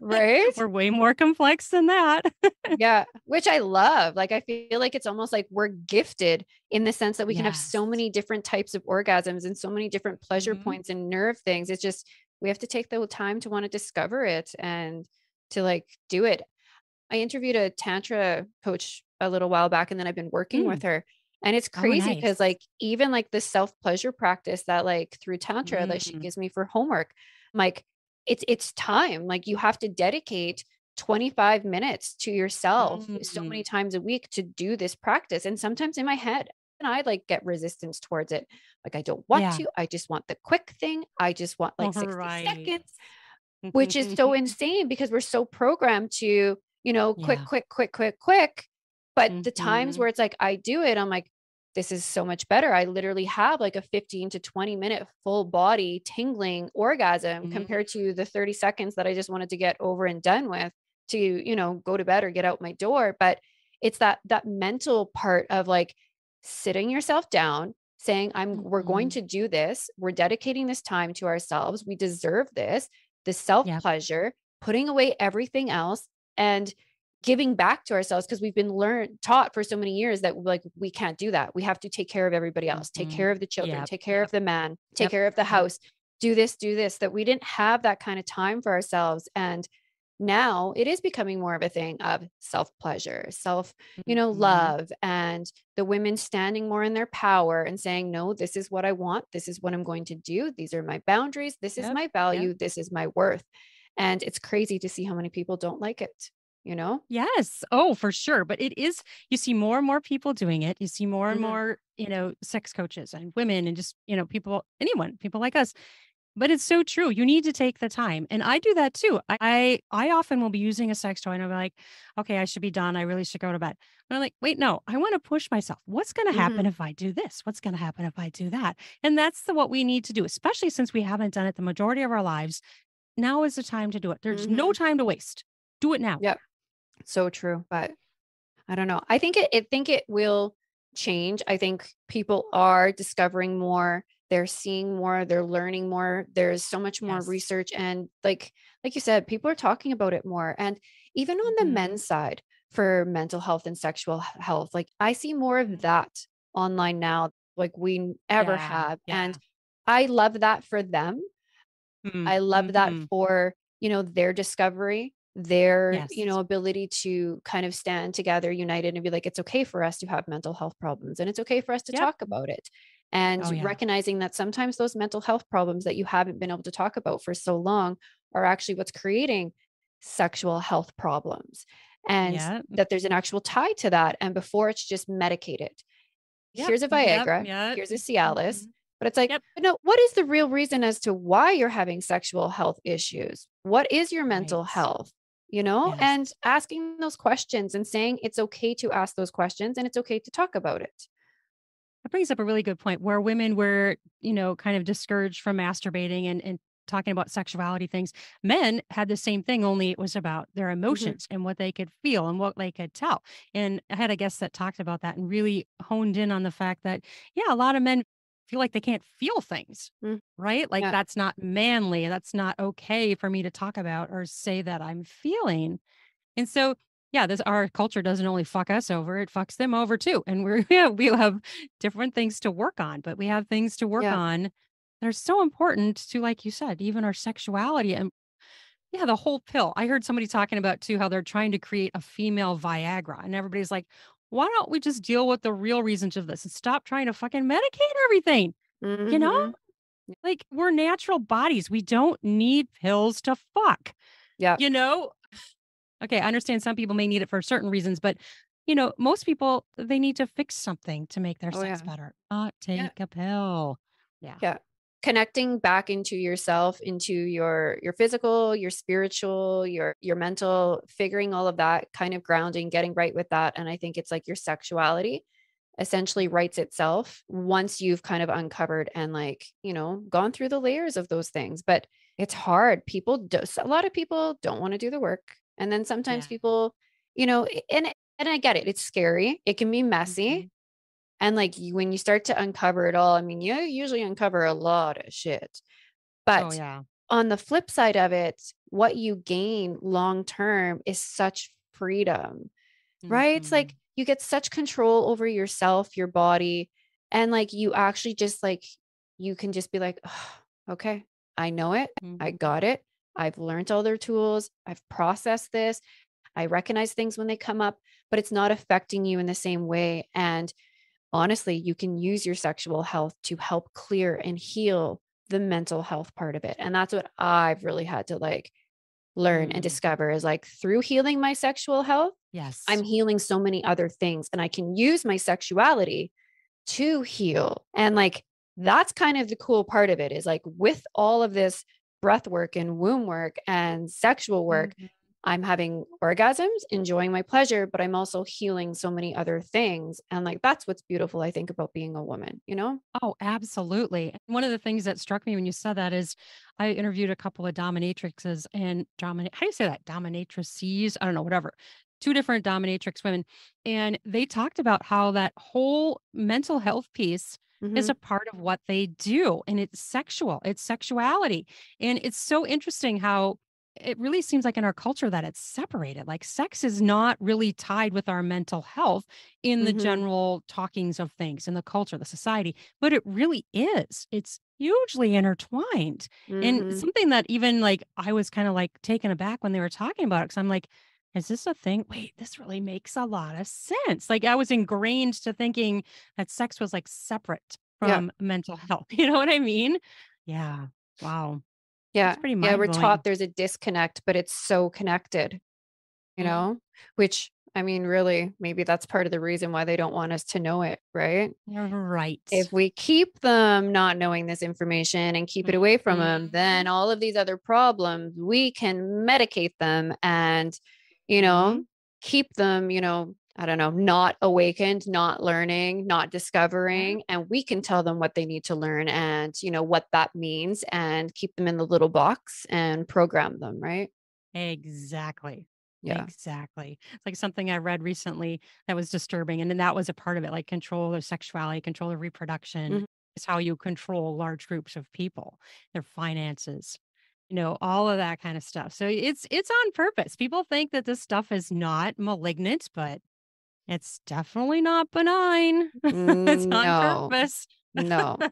Right? We're way more complex than that. *laughs* Yeah, which I love. Like I feel like it's almost like we're gifted in the sense that we can have so many different types of orgasms and so many different pleasure Mhm. points and nerve things. It's just we have to take the time to want to discover it and to like do it. I interviewed a tantra coach a little while back and then I've been working with Mm. her. And it's Oh, crazy because nice. like even like the self-pleasure practice that like through tantra that she Mm. gives me for homework, I'm like it's it's time. Like you have to dedicate 25 minutes to yourself so many Mm. times a week to do this practice. And sometimes in my head, and I like get resistance towards it. Like I don't want Yeah. to. I just want the quick thing. I just want like 60 Right. seconds *laughs* which is so insane because we're so programmed to, you know, quick, yeah. quick, quick, quick, quick. But the times hmm where it's like I do it, I'm like, this is so much better. I literally have like a 15 to 20 minute full body tingling orgasm compared to the 30 seconds that I just wanted to get over and done with to, you know, go to bed or get out my door. But it's that that mental part of like sitting yourself down, saying, I'm we're going hmm to do this. We're dedicating this time to ourselves. We deserve this the self Yep. pleasure, putting away everything else and giving back to ourselves because we've been learned taught for so many years that like we can't do that. We have to take care of everybody else, take hmm care of the children, Yep. take care Yep. of the man, take Yep. care of the house, do this, do this that we didn't have that kind of time for ourselves and now it is becoming more of a thing of self pleasure, self, you know, hmm love and the women standing more in their power and saying, no, this is what I want. This is what I'm going to do. These are my boundaries. This is my value. This is my worth. And it's crazy to see how many people don't like it, you know? Yes. Oh, for sure. But it is, you see more and more people doing it. You see more and Mhm. more, you know, sex coaches and women and just, you know, people, anyone, people like us. But it's so true. You need to take the time. And I do that too. I I, often will be using a sex toy and I'll be like, okay, I should be done. I really should go to bed. But I'm like, wait, no, I want to push myself. What's going to happen Mhm. if I do this? What's going to happen if I do that? And that's the, what we need to do, especially since we haven't done it the majority of our lives. Now is the time to do it. There's no Mhm. time to waste. Do it now. Yep. So true. But I don't know. I think it I think it will change. I think people are discovering more, they're seeing more, they're learning more. There's so much more Yes. research and like like you said, people are talking about it more. And even on the Mhm. men's side for mental health and sexual health, like I see more of that online now like we ever Yeah. have. Yeah. And I love that for them. Mm, I love that mhm. for, you know, their discovery, their, you know, ability to kind of stand together, united, and be like, it's okay for us to have mental health problems and it's okay for us to Yep. talk about it. And Oh, yeah. recognizing that sometimes those mental health problems that you haven't been able to talk about for so long are actually what's creating sexual health problems. And Yeah. that there's an actual tie to that. And before it's just medicated. Yep. Here's a Viagra, Yep. here's a Cialis, Mhm. but it's like, Yep. but no, what is the real reason as to why you're having sexual health issues? What is your mental Right. health? You know, and asking those questions and saying it's okay to ask those questions and it's okay to talk about it. That brings up a really good point where women were, you know, kind of discouraged from masturbating and, and talking about sexuality things. Men had the same thing, only it was about their Mhm. emotions and what they could feel and what they could tell. And I had a guest that talked about that and really honed in on the fact that, yeah, a lot of men feel like they can't feel things, Mm, right? Like yeah. that's not manly. That's not okay for me to talk about or say that I'm feeling. And so, yeah, this our culture doesn't only fuck us over, it fucks them over too. And we're *laughs* yeah, we have different things to work on, but we have things to work Yeah. on that are so important to, like you said, even our sexuality and yeah, the whole pill. I heard somebody talking about too how they're trying to create a female Viagra. And everybody's like, why don't we just deal with the real reasons of this and stop trying to fucking medicate everything? You know? Mhm. Like we're natural bodies. We don't need pills to fuck. Yeah. You know? Okay, I understand some people may need it for certain reasons, but you know, most people they need to fix something to make their Oh, sex yeah. better, not Yeah. take a pill. Yeah. Yeah. Connecting back into yourself, into your your physical, your spiritual, your your mental, figuring all of that kind of grounding, getting right with that. And I think it's like your sexuality essentially writes itself once you've kind of uncovered and like, you know, gone through the layers of those things. But it's hard. People do a lot of people don't want to do the work. And then sometimes Yeah. people, you know, and and I get it. It's scary. It can be messy. Mhm. And like you, when you start to uncover it all, I mean, you usually uncover a lot of shit. Oh But yeah. on the flip side of it, what you gain long term is such freedom, right? It's Mhm. like you get such control over yourself, your body, and like you actually just like you can just be like, "Ugh, okay, I know it. I Mhm. got it. I've learned all their tools. I've processed this. I recognize things when they come up, but it's not affecting you in the same way. And honestly, you can use your sexual health to help clear and heal the mental health part of it. And that's what I've really had to like learn and Mm. discover is like through healing my sexual health, Yes. I'm healing so many other things and I can use my sexuality to heal. And like that's kind of the cool part of it is like with all of this breath work and womb work and sexual work, Mhm. I'm having orgasms, enjoying my pleasure, but I'm also healing so many other things. And like that's what's beautiful, I think, about being a woman, you know? Oh, absolutely. One of the things that struck me when you said that is I interviewed a couple of dominatrixes and dominate how do you say that? Dominatrices? I don't know, whatever. Two different dominatrix women. And they talked about how that whole mental health piece is Mhm. a part of what they do. And it's sexual, it's sexuality. And it's so interesting how it really seems like in our culture that it's separated. Like sex is not really tied with our mental health in the Mhm. general talkings of things in the culture, the society, but it really is. It's hugely intertwined. And Mhm. something that even like I was kind of like taken aback when they were talking about it because I'm like, is this a thing? Wait, this really makes a lot of sense. Like I was ingrained to thinking that sex was like separate Yeah. from mental *laughs* health. You know what I mean? Yeah. Wow. Yeah. It's pretty Yeah. We're taught there's a disconnect, but it's so connected, you know, which I mean, really, maybe that's part of the reason why they don't want us to know it, right? Right. If we keep them not knowing this information and keep it away from them, Mhm. then all of these other problems, we can medicate them and, you know, Mhm. keep them, you know, I don't know, not awakened, not learning, not discovering. And we can tell them what they need to learn and, you know, what that means and keep them in the little box and program them, right? Exactly. Yeah. Exactly. It's like something I read recently that was disturbing. And then that was a part of it, like control of sexuality, control of reproduction Mhm. is how you control large groups of people, their finances, you know, all of that kind of stuff. So it's it's on purpose. People think that this stuff is not malignant, but it's definitely not benign. *laughs* it's Mm, on No, purpose. no. *laughs*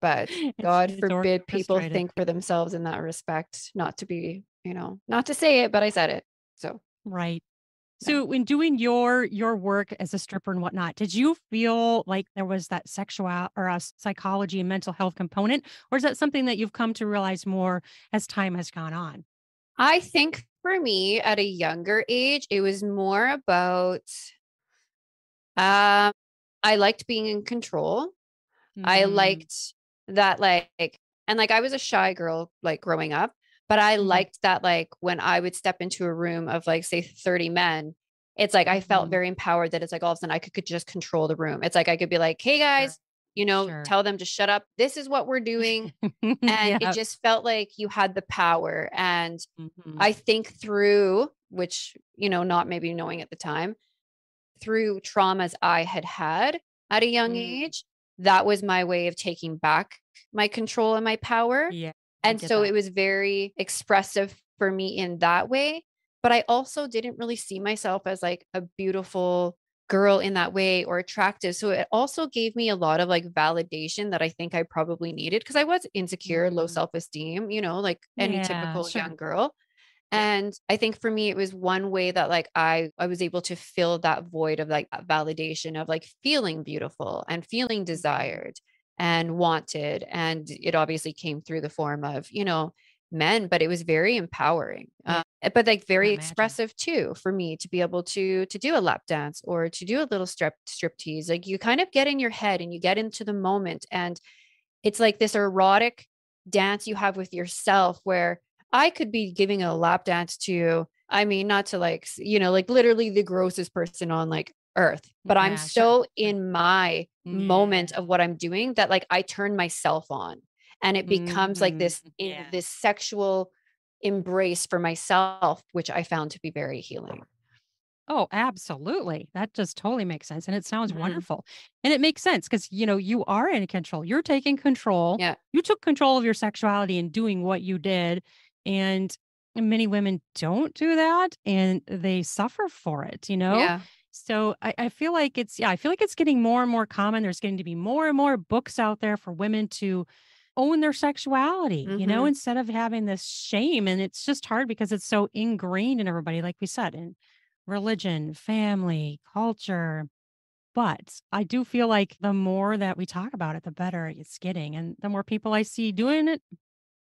But God it's forbid people think for themselves in that respect, not to be, you know, not to say it, but I said it. So, Right. So in doing your your work as a stripper and whatnot, did you feel like there was that sexual or a psychology and mental health component, or is that something that you've come to realize more as time has gone on? I think for me at a younger age, it was more about um I liked being in control. I Mm, liked that like and like I was a shy girl like growing up, but I mhm, liked that like when I would step into a room of like say 30 men, it's like I felt mhm. very empowered that it's like all of a sudden I could, could just control the room. It's like I could be like, "Hey Sure, guys, you know, sure. tell them to shut up. This is what we're doing." *laughs* And it just felt like you had the power and Mhm. I think through which, you know, not maybe knowing at the time, through traumas I had had at a young Mm, age, that was my way of taking back my control and my power. Yeah, And so that. it was very expressive for me in that way. But I also didn't really see myself as like a beautiful girl in that way or attractive. So it also gave me a lot of like validation that I think I probably needed because I was insecure, low Mm, self esteem, you know, like any Yeah, typical sure. young girl. And I think for me, it was one way that like I I was able to fill that void of like validation of like feeling beautiful and feeling Mhm. desired and wanted. And it obviously came through the form of, you know, men, but it was very empowering. Uh, but like very expressive too for me to be able to to do a lap dance or to do a little strip strip tease. Like you kind of get in your head and you get into the moment and it's like this erotic dance you have with yourself where I could be giving a lap dance to, I mean, not to like, you know, like literally the grossest person on like earth, but I'm Yeah, sure. so Sure. in my moment of what I'm doing that like I turn myself on and it becomes like Mhm. this in Yeah. this sexual embrace for myself, which I found to be very healing. Oh, absolutely. That just totally makes sense. And it sounds Mhm. wonderful. And it makes sense because, you know, you are in control. You're taking control. Yeah. You took control of your sexuality and doing what you did. And many women don't do that and they suffer for it, you know? Yeah. So I, I feel like it's, yeah, I feel like it's getting more and more common. There's getting to be more and more books out there for women to own their sexuality, you know, hmm instead of having this shame. And it's just hard because it's so ingrained in everybody, like we said, in religion, family, culture. But I do feel like the more that we talk about it, the better it's getting. And the more people I see doing it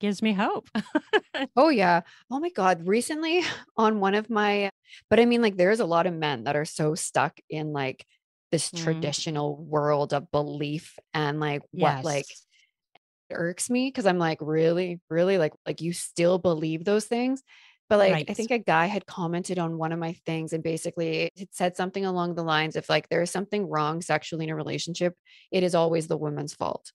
gives me hope. *laughs* Oh yeah. Oh my God. Recently *laughs* on one of my, but I mean, like, there's a lot of men that are so stuck in like this Mhm. traditional world of belief and like what like Yes. irks me because I'm like, really, really like like you still believe those things. But like I think a guy had commented on one of my things and basically it said something along the lines of like there's something wrong sexually in a relationship, it is always the woman's fault.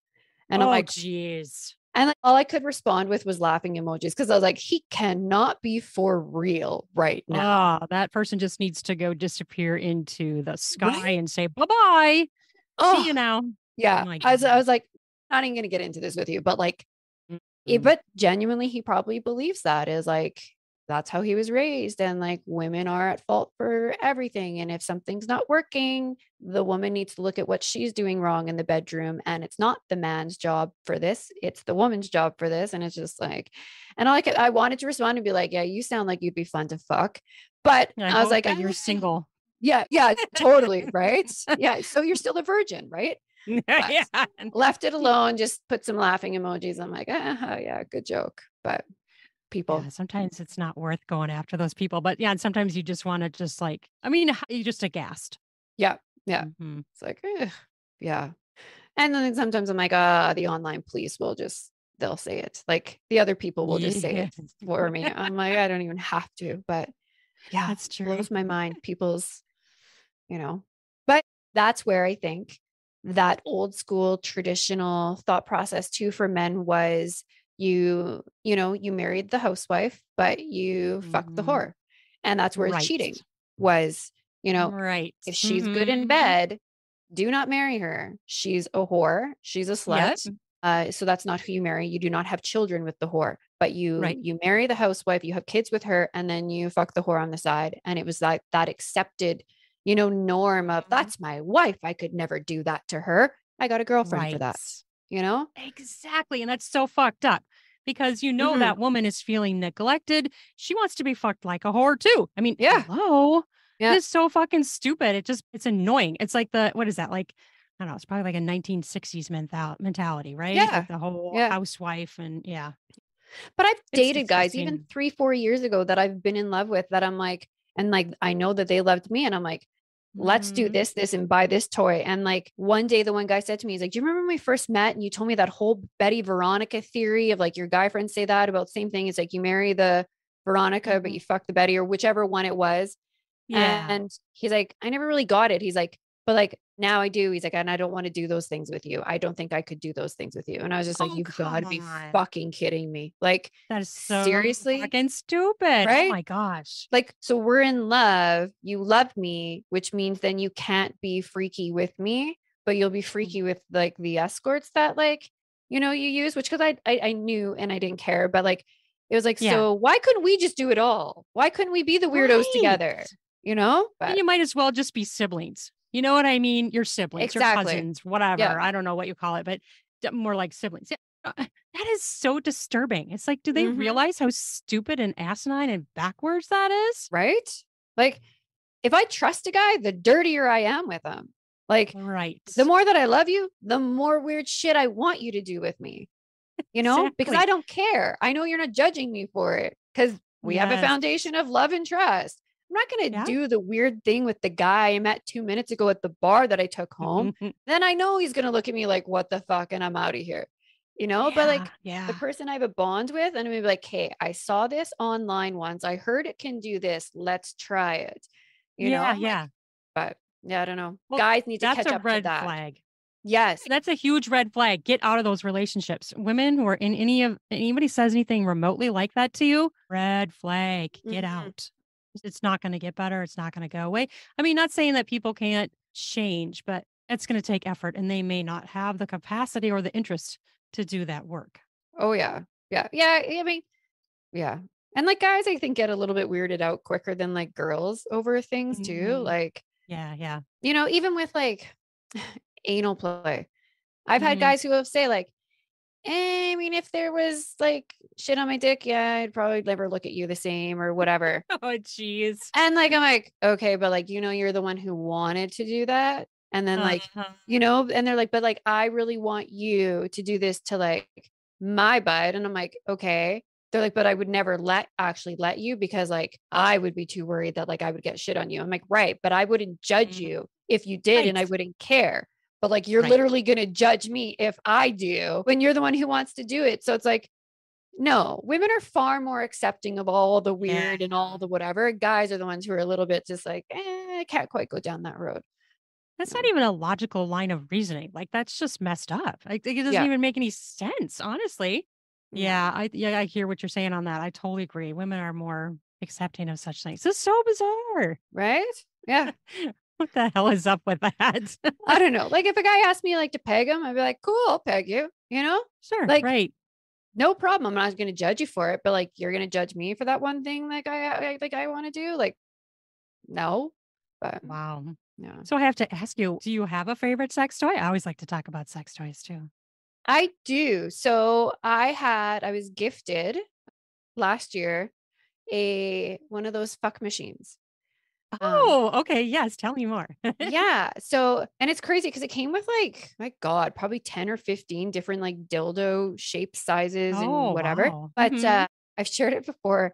And I'm Oh, like, geez. And like, all I could respond with was laughing emojis because I was like, he cannot be for real right now. Ah, that person just needs to go disappear into the Right? sky and say, bye bye. See you Oh, now. yeah. My I was I was like, not even gonna get into this with you, but like it, Mhm. but genuinely he probably believes that is like that's how he was raised and like women are at fault for everything and if something's not working the woman needs to look at what she's doing wrong in the bedroom and it's not the man's job for this it's the woman's job for this and it's just like and I like I wanted to respond and be like yeah you sound like you'd be fun to fuck but I I was like you're "Ah, single. yeah yeah totally right *laughs* yeah so you're still a virgin right *laughs* yeah. left it *laughs* alone, just put some laughing emojis. I'm like, ah, yeah, good joke. But people, Yeah, sometimes it's not worth going after those people. But yeah, and sometimes you just want to just like, I mean, you just aghast. yeah, yeah. Mhm. It's like, eh, yeah. And then sometimes I'm like, ah, the online police will just, they'll say it. Like the other people will just say it *laughs* for me. I'm like, I don't even have to. But *laughs* yeah, That's true. blows my mind. People's, you know, but that's where I think that old school traditional thought process too for men was you, you know, you married the housewife, but you fucked the Mhm. whore. And that's where Right. cheating was, you know, right. if she's good in Mhm. bed, do not marry her. She's a whore. She's a slut. Yep. Uh, so that's not who you marry. You do not have children with the whore, but you Right. you marry the housewife. You have kids with her, and then you fuck the whore on the side. And it was like that accepted, you know, norm of Mhm. that's my wife. I could never do that to her. I got a girlfriend for that. You know? Exactly. And that's so fucked up because you know Mhm. that woman is feeling neglected. She wants to be fucked like a whore too. I mean, Yeah. hello. Yeah. It's so fucking stupid. It just, it's annoying. It's like the, what is that? Like, I don't know. It's probably like a 1960s mental- mentality, right? Yeah. Like the whole Yeah. housewife and yeah. But I've dated guys even three, four years ago that I've been in love with that I'm like, and like I know that they loved me, and I'm like, let's do Mhm. this, this, and buy this toy. And like one day, the one guy said to me, he's like, Do you remember when we first met and you told me that whole Betty Veronica theory of like your guy friends say that about the same thing? It's like you marry the Veronica, but you fuck the Betty or whichever one it was. Yeah. And he's like, I never really got it. He's like, but like now I do. He's like, and I don't want to do those things with you. I don't think I could do those things with you. And I was just like, Oh, you've got to be fucking kidding me. Like, that is so seriously? fucking stupid. Oh right? Oh my gosh. like so we're in love you love me which means then you can't be freaky with me but you'll be mm. freaky with like the escorts that like you know you use which because I, I i knew and i didn't care but like it was like Yeah. so why couldn't we just do it all why couldn't we be the weirdos together you know but And you might as well just be siblings. You know what I mean? Your siblings, your cousins, whatever. I don't know what you call it, but more like siblings. Yeah, uh, That is so disturbing. It's like, do they Mhm. realize how stupid and asinine and backwards that is? right like if i trust a guy the dirtier i am with him like Right. the more that I love you, the more weird shit I want you to do with me. You know, because I don't care. I know you're not judging me for it because we have a foundation of love and trust. I'm not going to Yeah. do the weird thing with the guy I met two minutes ago at the bar that I took home. then I know he's going to look at me like, what the fuck? And I'm out of here. You know, but like yeah, the person I have a bond with, and I'm gonna be like, hey, I saw this online once. I heard it can do this. Let's try it. You know, yeah, like, yeah. but yeah, I don't know. Well, Guys need to catch up to red that. flag. Yes. That's a huge red flag. Get out of those relationships. Women who are in any of anybody says anything remotely like that to you, red flag. Get Mhm. out. It's not going to get better. It's not going to go away. I mean, not saying that people can't change, but it's going to take effort and they may not have the capacity or the interest to do that work. Oh yeah. Yeah. Yeah. I mean, yeah. And like guys, I think get a little bit weirded out quicker than like girls over things too. Mhm. Like, Yeah, yeah. you know, even with like *sighs* anal play. I've had Mhm. guys who have say like, eh, I mean, if there was like shit on my dick, yeah, I'd probably never look at you the same or whatever. *laughs* Oh, jeez. And like I'm like, okay, but like you know, you're the one who wanted to do that. And then like Uh-huh. you know and they're like but like i really want you to do this to like my bud and i'm like okay they're like but i would never let actually let you because like i would be too worried that like i would get shit on you i'm like right but i wouldn't judge Mhm. you if you did and i wouldn't care but like you're Right. literally going to judge me if i do when you're the one who wants to do it so it's like no women are far more accepting of all the weird and all the whatever guys are the ones who are a little bit just like eh, i can't quite go down that road That's not even a logical line of reasoning. Like that's just messed up. Like it doesn't Yeah. even make any sense, honestly. Yeah, I yeah, I hear what you're saying on that. I totally agree. Women are more accepting of such things. This is so bizarre. right yeah *laughs* What the hell is up with that? I don't know. *laughs* Like if a guy asked me like to peg him, I'd be like, cool, I'll peg you. You know, sure, Like, right. no problem. I'm not going to judge you for it, but like you're going to judge me for that one thing like I, uh, I like I want to do. Like, no. But Wow. yeah, So I have to ask you, do you have a favorite sex toy? I always like to talk about sex toys too. I do. So I had I was gifted last year a one of those fuck machines. Um, Oh, okay. Yes. Tell me more. *laughs* yeah. So, and it's crazy because it came with like, my God, probably 10 or 15 different like dildo shape sizes Oh, and whatever. wow. But Mhm. uh, I've shared it before.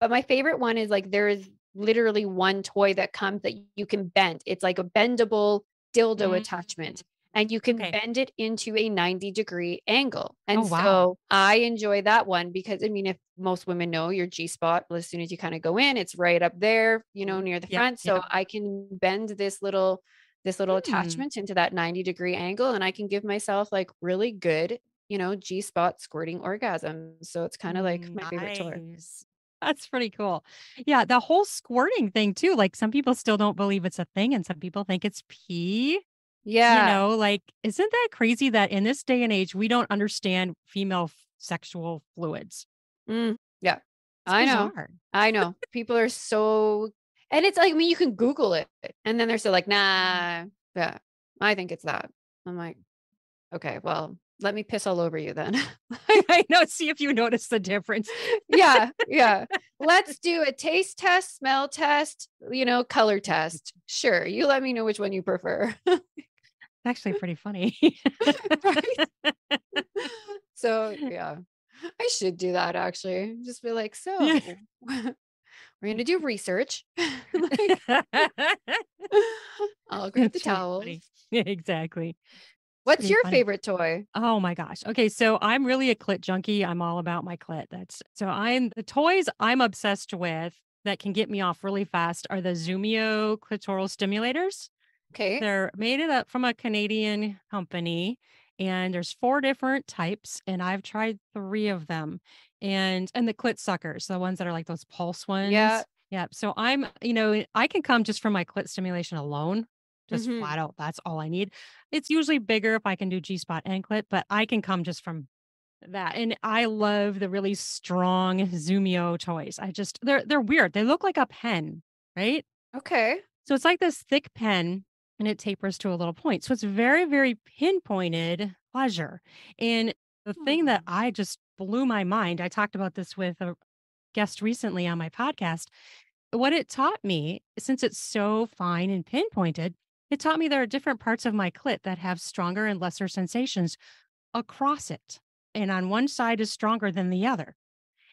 But my favorite one is like there is literally one toy that comes that you can bend. It's like a bendable dildo attachment. And you can Mm. Okay. bend it into a 90 degree angle. And Oh, wow. so I enjoy that one because I mean, if most women know your G spot, well, as soon as you kind of go in, it's right up there, you know, near the Yep, front. So yep. I can bend this little this little Hmm. attachment into that 90 degree angle and I can give myself like really good, you know, G spot squirting orgasm. So it's kind of like my favorite toy. Nice. That's pretty cool. Yeah, the whole squirting thing too. Like some people still don't believe it's a thing, and some people think it's pee. Yeah. You know, like isn't that crazy that in this day and age we don't understand female f- sexual fluids? Mm, yeah. It's I know. I know. People are so and it's like I mean you can Google it and then they're still like, nah, yeah, I think it's that. I'm like, okay, well, let me piss all over you then. *laughs* *laughs* I know. See if you notice the difference. yeah, yeah. *laughs* Let's do a taste test, smell test, you know, color test. Sure. You let me know which one you prefer. Actually pretty funny. *laughs* right? *laughs* So yeah. I should do that actually. Just be like, so Yeah. we're gonna do research. *laughs* Like, I'll grab the That's really towels. funny. Yeah, exactly. What's pretty your funny. favorite toy? Oh my gosh. Okay, so I'm really a clit junkie. I'm all about my clit. That's so I'm the toys I'm obsessed with that can get me off really fast are the Zumio clitoral stimulators. Okay. They're made it up from a Canadian company and there's four different types and I've tried 3 of them. And and the clit suckers, the ones that are like those pulse ones. Yeah. Yeah. So I'm, you know, I can come just from my clit stimulation alone. Just Mhm. flat out. That's all I need. It's usually bigger if I can do G spot and clit, but I can come just from that. And I love the really strong *laughs* Zumio toys. I just they're they're weird. They look like a pen, right? Okay. So it's like this thick pen and it tapers to a little point. So it's very, very pinpointed pleasure. And the thing that Hmm. I just blew my mind, I talked about this with a guest recently on my podcast. What it taught me, since it's so fine and pinpointed, it taught me there are different parts of my clit that have stronger and lesser sensations across it. And on one side is stronger than the other.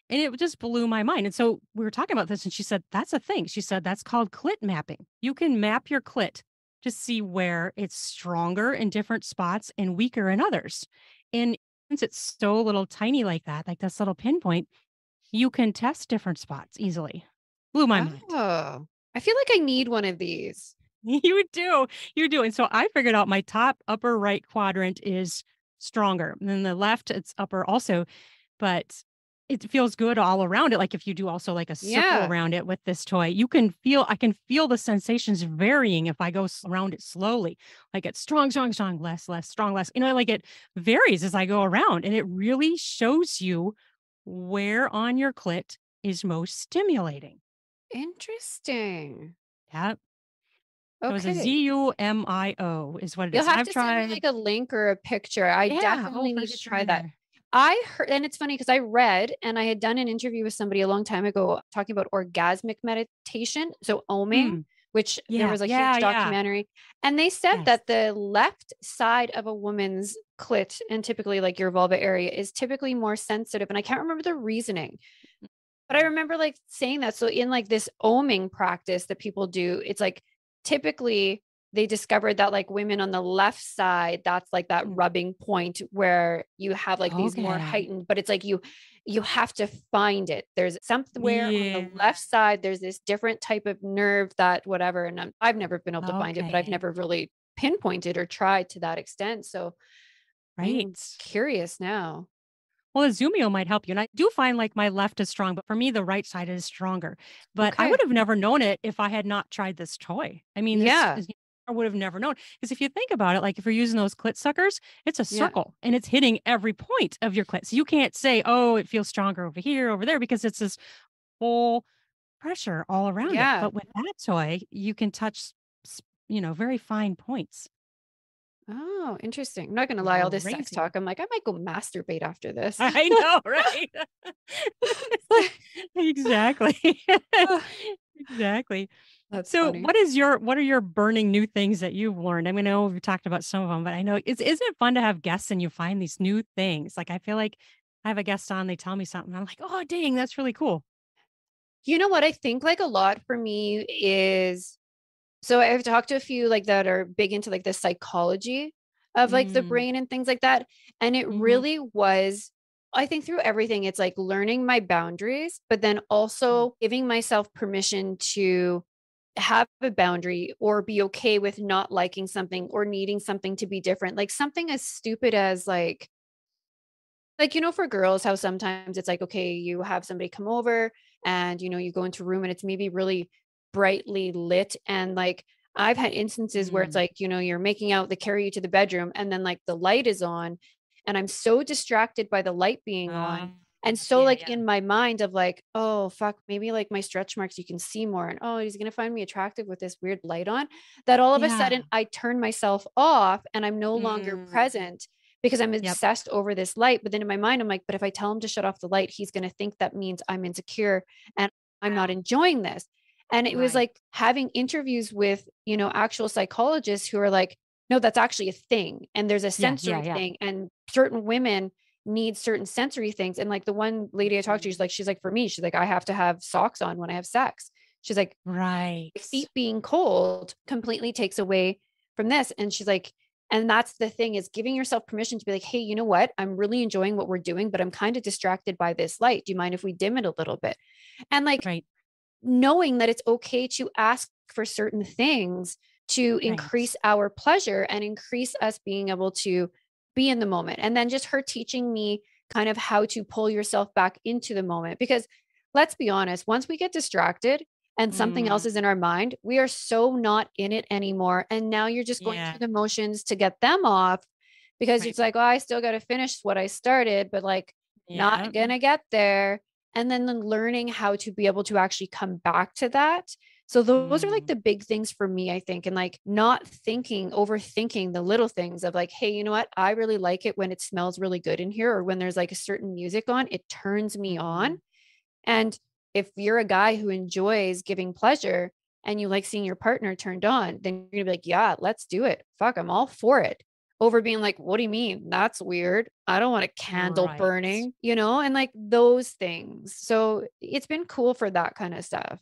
And it just blew my mind. And so we were talking about this, and she said, That's a thing. She said, That's called clit mapping. You can map your clit to see where it's stronger in different spots and weaker in others. And since it's so little tiny like that, like this little pinpoint, you can test different spots easily. Blew my mind. Oh, I feel like I need one of these. *laughs* You do. You do. And so I figured out my top upper right quadrant is stronger. And then the left, it's upper also, but it feels good all around it. Like if you do also like a circle Yeah. around it with this toy, you can feel, I can feel the sensations varying if I go around it slowly. Like it's strong, strong, strong, less, less, strong, less. You know, like it varies as I go around and it really shows you where on your clit is most stimulating. Interesting. Yeah. Okay. It was a. Z U M I O is what it You'll is. have I've to tried. send me like a link or a picture. I Yeah, oh, definitely oh, need to try that. I heard, and it's funny because I read and I had done an interview with somebody a long time ago talking about orgasmic meditation. So oming, Mm, which there was a yeah, huge yeah. documentary. And they said Yes. that the left side of a woman's clit and typically like your vulva area is typically more sensitive. And I can't remember the reasoning. But I remember like saying that. So in like this oming practice that people do, it's like typically they discovered that like women on the left side, that's like that Mm. rubbing point where you have like these more heightened, but it's like you you have to find it. There's somewhere on the left side, there's this different type of nerve that whatever. And I'm, I've never been able to find it, but I've never really pinpointed or tried to that extent. So Right. I'm curious now. Well, a Zumio might help you. And I do find like my left is strong, but for me, the right side is stronger. But I would have never known it if I had not tried this toy. I mean, this Yeah. is, I would have never known. Because if you think about it, like if you're using those clit suckers, it's a Yeah. circle and it's hitting every point of your clit. So you can't say, oh, it feels stronger over here, over there, because it's this whole pressure all around Yeah. it. But with that toy, you can touch, you know, very fine points. Oh, interesting. I'm not gonna lie, all this sex talk, I'm like, I might go masturbate after *laughs* this. I know, right? *laughs* *laughs* exactly. exactly. That's So, funny. what is your what are your burning new things that you've learned? I mean, I know we've talked about some of them, but I know it's isn't it fun to have guests and you find these new things? Like I feel like I have a guest on, they tell me something, I'm like, oh dang, that's really cool. You know what? I think like a lot for me is so I've talked to a few like that are big into like the psychology of like the Mm, brain and things like that. And it mhm, really was, I think through everything, it's like learning my boundaries, but then mm, also giving myself permission to have a boundary or be okay with not liking something or needing something to be different. Like something as stupid as like, like, you know, for girls, how sometimes it's like, okay, you have somebody come over and, you know, you go into a room and it's maybe really brightly lit. And like, I've had instances where it's mm. like, you know, you're making out, they carry you to the bedroom and then like the light is on and I'm so distracted by the light being Uh, on. And so yeah, like yeah. in my mind of like, oh fuck, maybe like my stretch marks you can see more and oh, he's gonna find me attractive with this weird light on, that all of a sudden I turn myself off and I'm no longer Mm, present because I'm yep. obsessed over this light. But then in my mind, I'm like, but if I tell him to shut off the light, he's going to think that means I'm insecure and I'm not enjoying this. And it was like having interviews with, you know, actual psychologists who are like, no, that's actually a thing. And there's a Yeah, yeah, sensory yeah. thing. And certain women need certain sensory things. And like the one lady I talked to, she's Mm, like, she's like, for me, she's like, I have to have socks on when I have sex. She's like, Right. feet being cold completely takes away from this. And she's like, and that's the thing is giving yourself permission to be like, hey, you know what? I'm really enjoying what we're doing, but I'm kind of distracted by this light. Do you mind if we dim it a little bit? And like Right. knowing that it's okay to ask for certain things to Right. increase our pleasure and increase us being able to be in the moment. And then just her teaching me kind of how to pull yourself back into the moment. Because let's be honest, once we get distracted and something else Mm, is in our mind, we are so not in it anymore. And now you're just going yeah. through the motions to get them off because Right. it's like, oh, I still got to finish what I started, but like Yeah. not gonna get there and then learning how to be able to actually come back to that. So those are like the big things for me, I think, and like not thinking, overthinking the little things of like, hey, you know what? I really like it when it smells really good in here, or when there's like a certain music on, it turns me on. mhm. And if you're a guy who enjoys giving pleasure and you like seeing your partner turned on, then you're gonna be like, yeah, let's do it. Fuck, I'm all for it. Over being like, what do you mean? That's weird. I don't want a candle Right. burning, you know, and like those things. So it's been cool for that kind of stuff.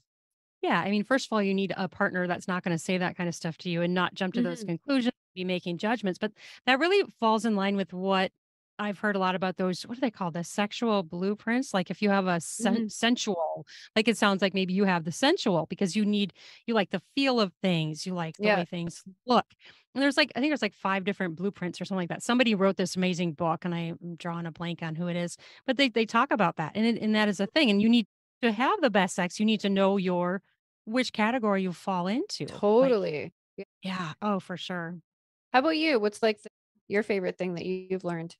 Yeah, I mean, first of all, you need a partner that's not going to say that kind of stuff to you and not jump to those Mhm. conclusions, be making judgments. But that really falls in line with what I've heard a lot about those. What do they call the sexual blueprints? Like if you have a sen- Mhm. sensual, like it sounds like maybe you have the sensual because you need, you like the feel of things, you like the Yeah. way things look. And there's like, I think there's like five different blueprints or something like that. Somebody wrote this amazing book and I'm drawing a blank on who it is, but they, they talk about that. And, it, and that is a thing. And you need to have the best sex, you need to know your which category you fall into. Totally. Yeah. yeah, oh, for sure. How about you? What's like the, your favorite thing that you've learned?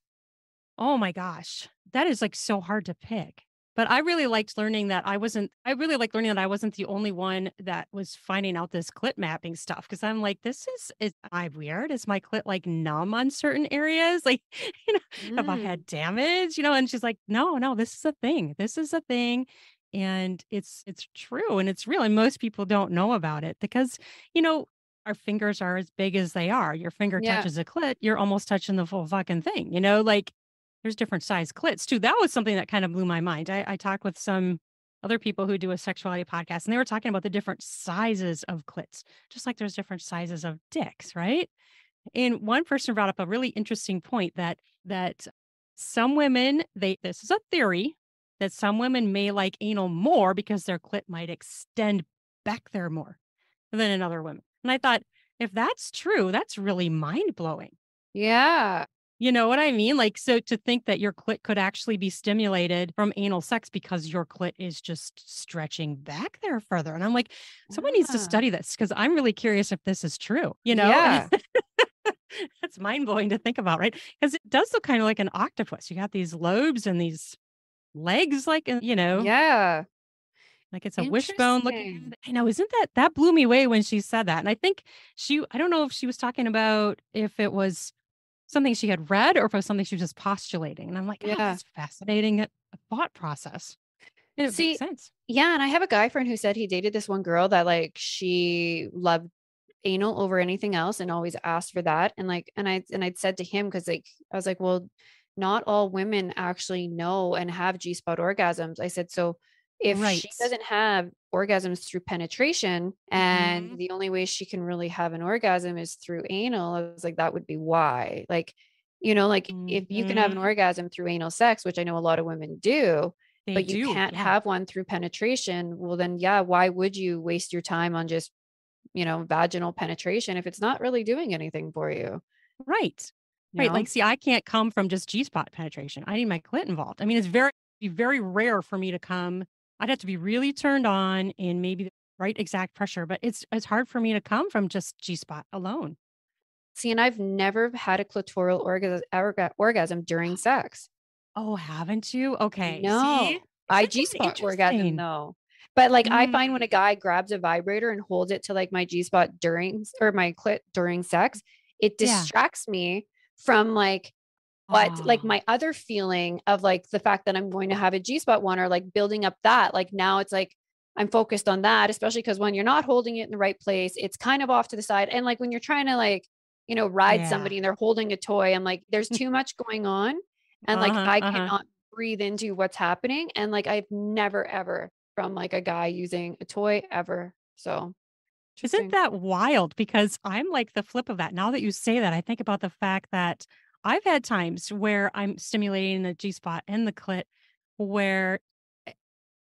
Oh my gosh, that is like so hard to pick. But I really liked learning that I wasn't, I really liked learning that I wasn't the only one that was finding out this clit mapping stuff. Cause I'm like, this is, is I weird? Is my clit like numb on certain areas? *laughs* Like, you know, have I Mm. had damage? You know, and she's like, no, no, this is a thing. This is a thing. And it's, it's true and it's real. And most people don't know about it because, you know, our fingers are as big as they are. Your finger Yeah. touches a clit, you're almost touching the full fucking thing, you know, like there's different size clits too. That was something that kind of blew my mind. I, I talked with some other people who do a sexuality podcast and they were talking about the different sizes of clits, just like there's different sizes of dicks, right? And one person brought up a really interesting point that that some women, they this is a theory that some women may like anal more because their clit might extend back there more than another women. And I thought, if that's true, that's really mind blowing. Yeah. You know what I mean? Like, so to think that your clit could actually be stimulated from anal sex because your clit is just stretching back there further. And I'm like, someone needs to study this because I'm really curious if this is true, you know? *laughs* Yeah. That's mind blowing to think about, right? Because it does look kind of like an octopus. You got these lobes and these legs, like, uh, you know, Yeah. like it's a wishbone looking. I know, isn't that that blew me away when she said that? And I think she, I don't know if she was talking about if it was something she had read or if it was something she was just postulating. And I'm like, oh, Yeah. that's fascinating uh, thought process. And it See, makes sense. Yeah, and I have a guy friend who said he dated this one girl that like she loved anal over anything else and always asked for that. And like, and I and I'd said to him because like I was like, well, not all women actually know and have G spot orgasms. I said, so if she doesn't have orgasms through penetration and Mhm. the only way she can really have an orgasm is through anal, I was like, that would be why. Like, you know, like if you can have an Mhm. orgasm through anal sex, which I know a lot of women do, They but you can't Yeah. have one through penetration, well, then, yeah, why would you waste your time on just, you know, vaginal penetration if it's not really doing anything for you? Right. Right. know? Like, see, I can't come from just G spot penetration. I need my clit involved. I mean, it's very, very rare for me to come. I'd have to be really turned on and maybe the right exact pressure, but it's it's hard for me to come from just G spot alone. See, and I've never had a clitoral orga- orga- orgasm during *gasps* sex. Oh, haven't you? Okay. No, See? I G spot orgasm though. But like I find when a Mm. guy grabs a vibrator and holds it to like my G spot during or my clit during sex, it Yeah. distracts me from like what like my other feeling of like the fact that I'm going to have a G spot one or like building up that. Like now it's like I'm focused on that, especially because when you're not holding it in the right place, it's kind of off to the side. And like when you're trying to like, you know, ride yeah. somebody and they're holding a toy, I'm like, there's too much going on. And like Uh-huh. I Uh-huh. cannot breathe into what's happening. And like I've never ever from like a guy using a toy ever. So Isn't that wild? Because I'm like the flip of that. Now that you say that, I think about the fact that I've had times where I'm stimulating the G spot and the clit where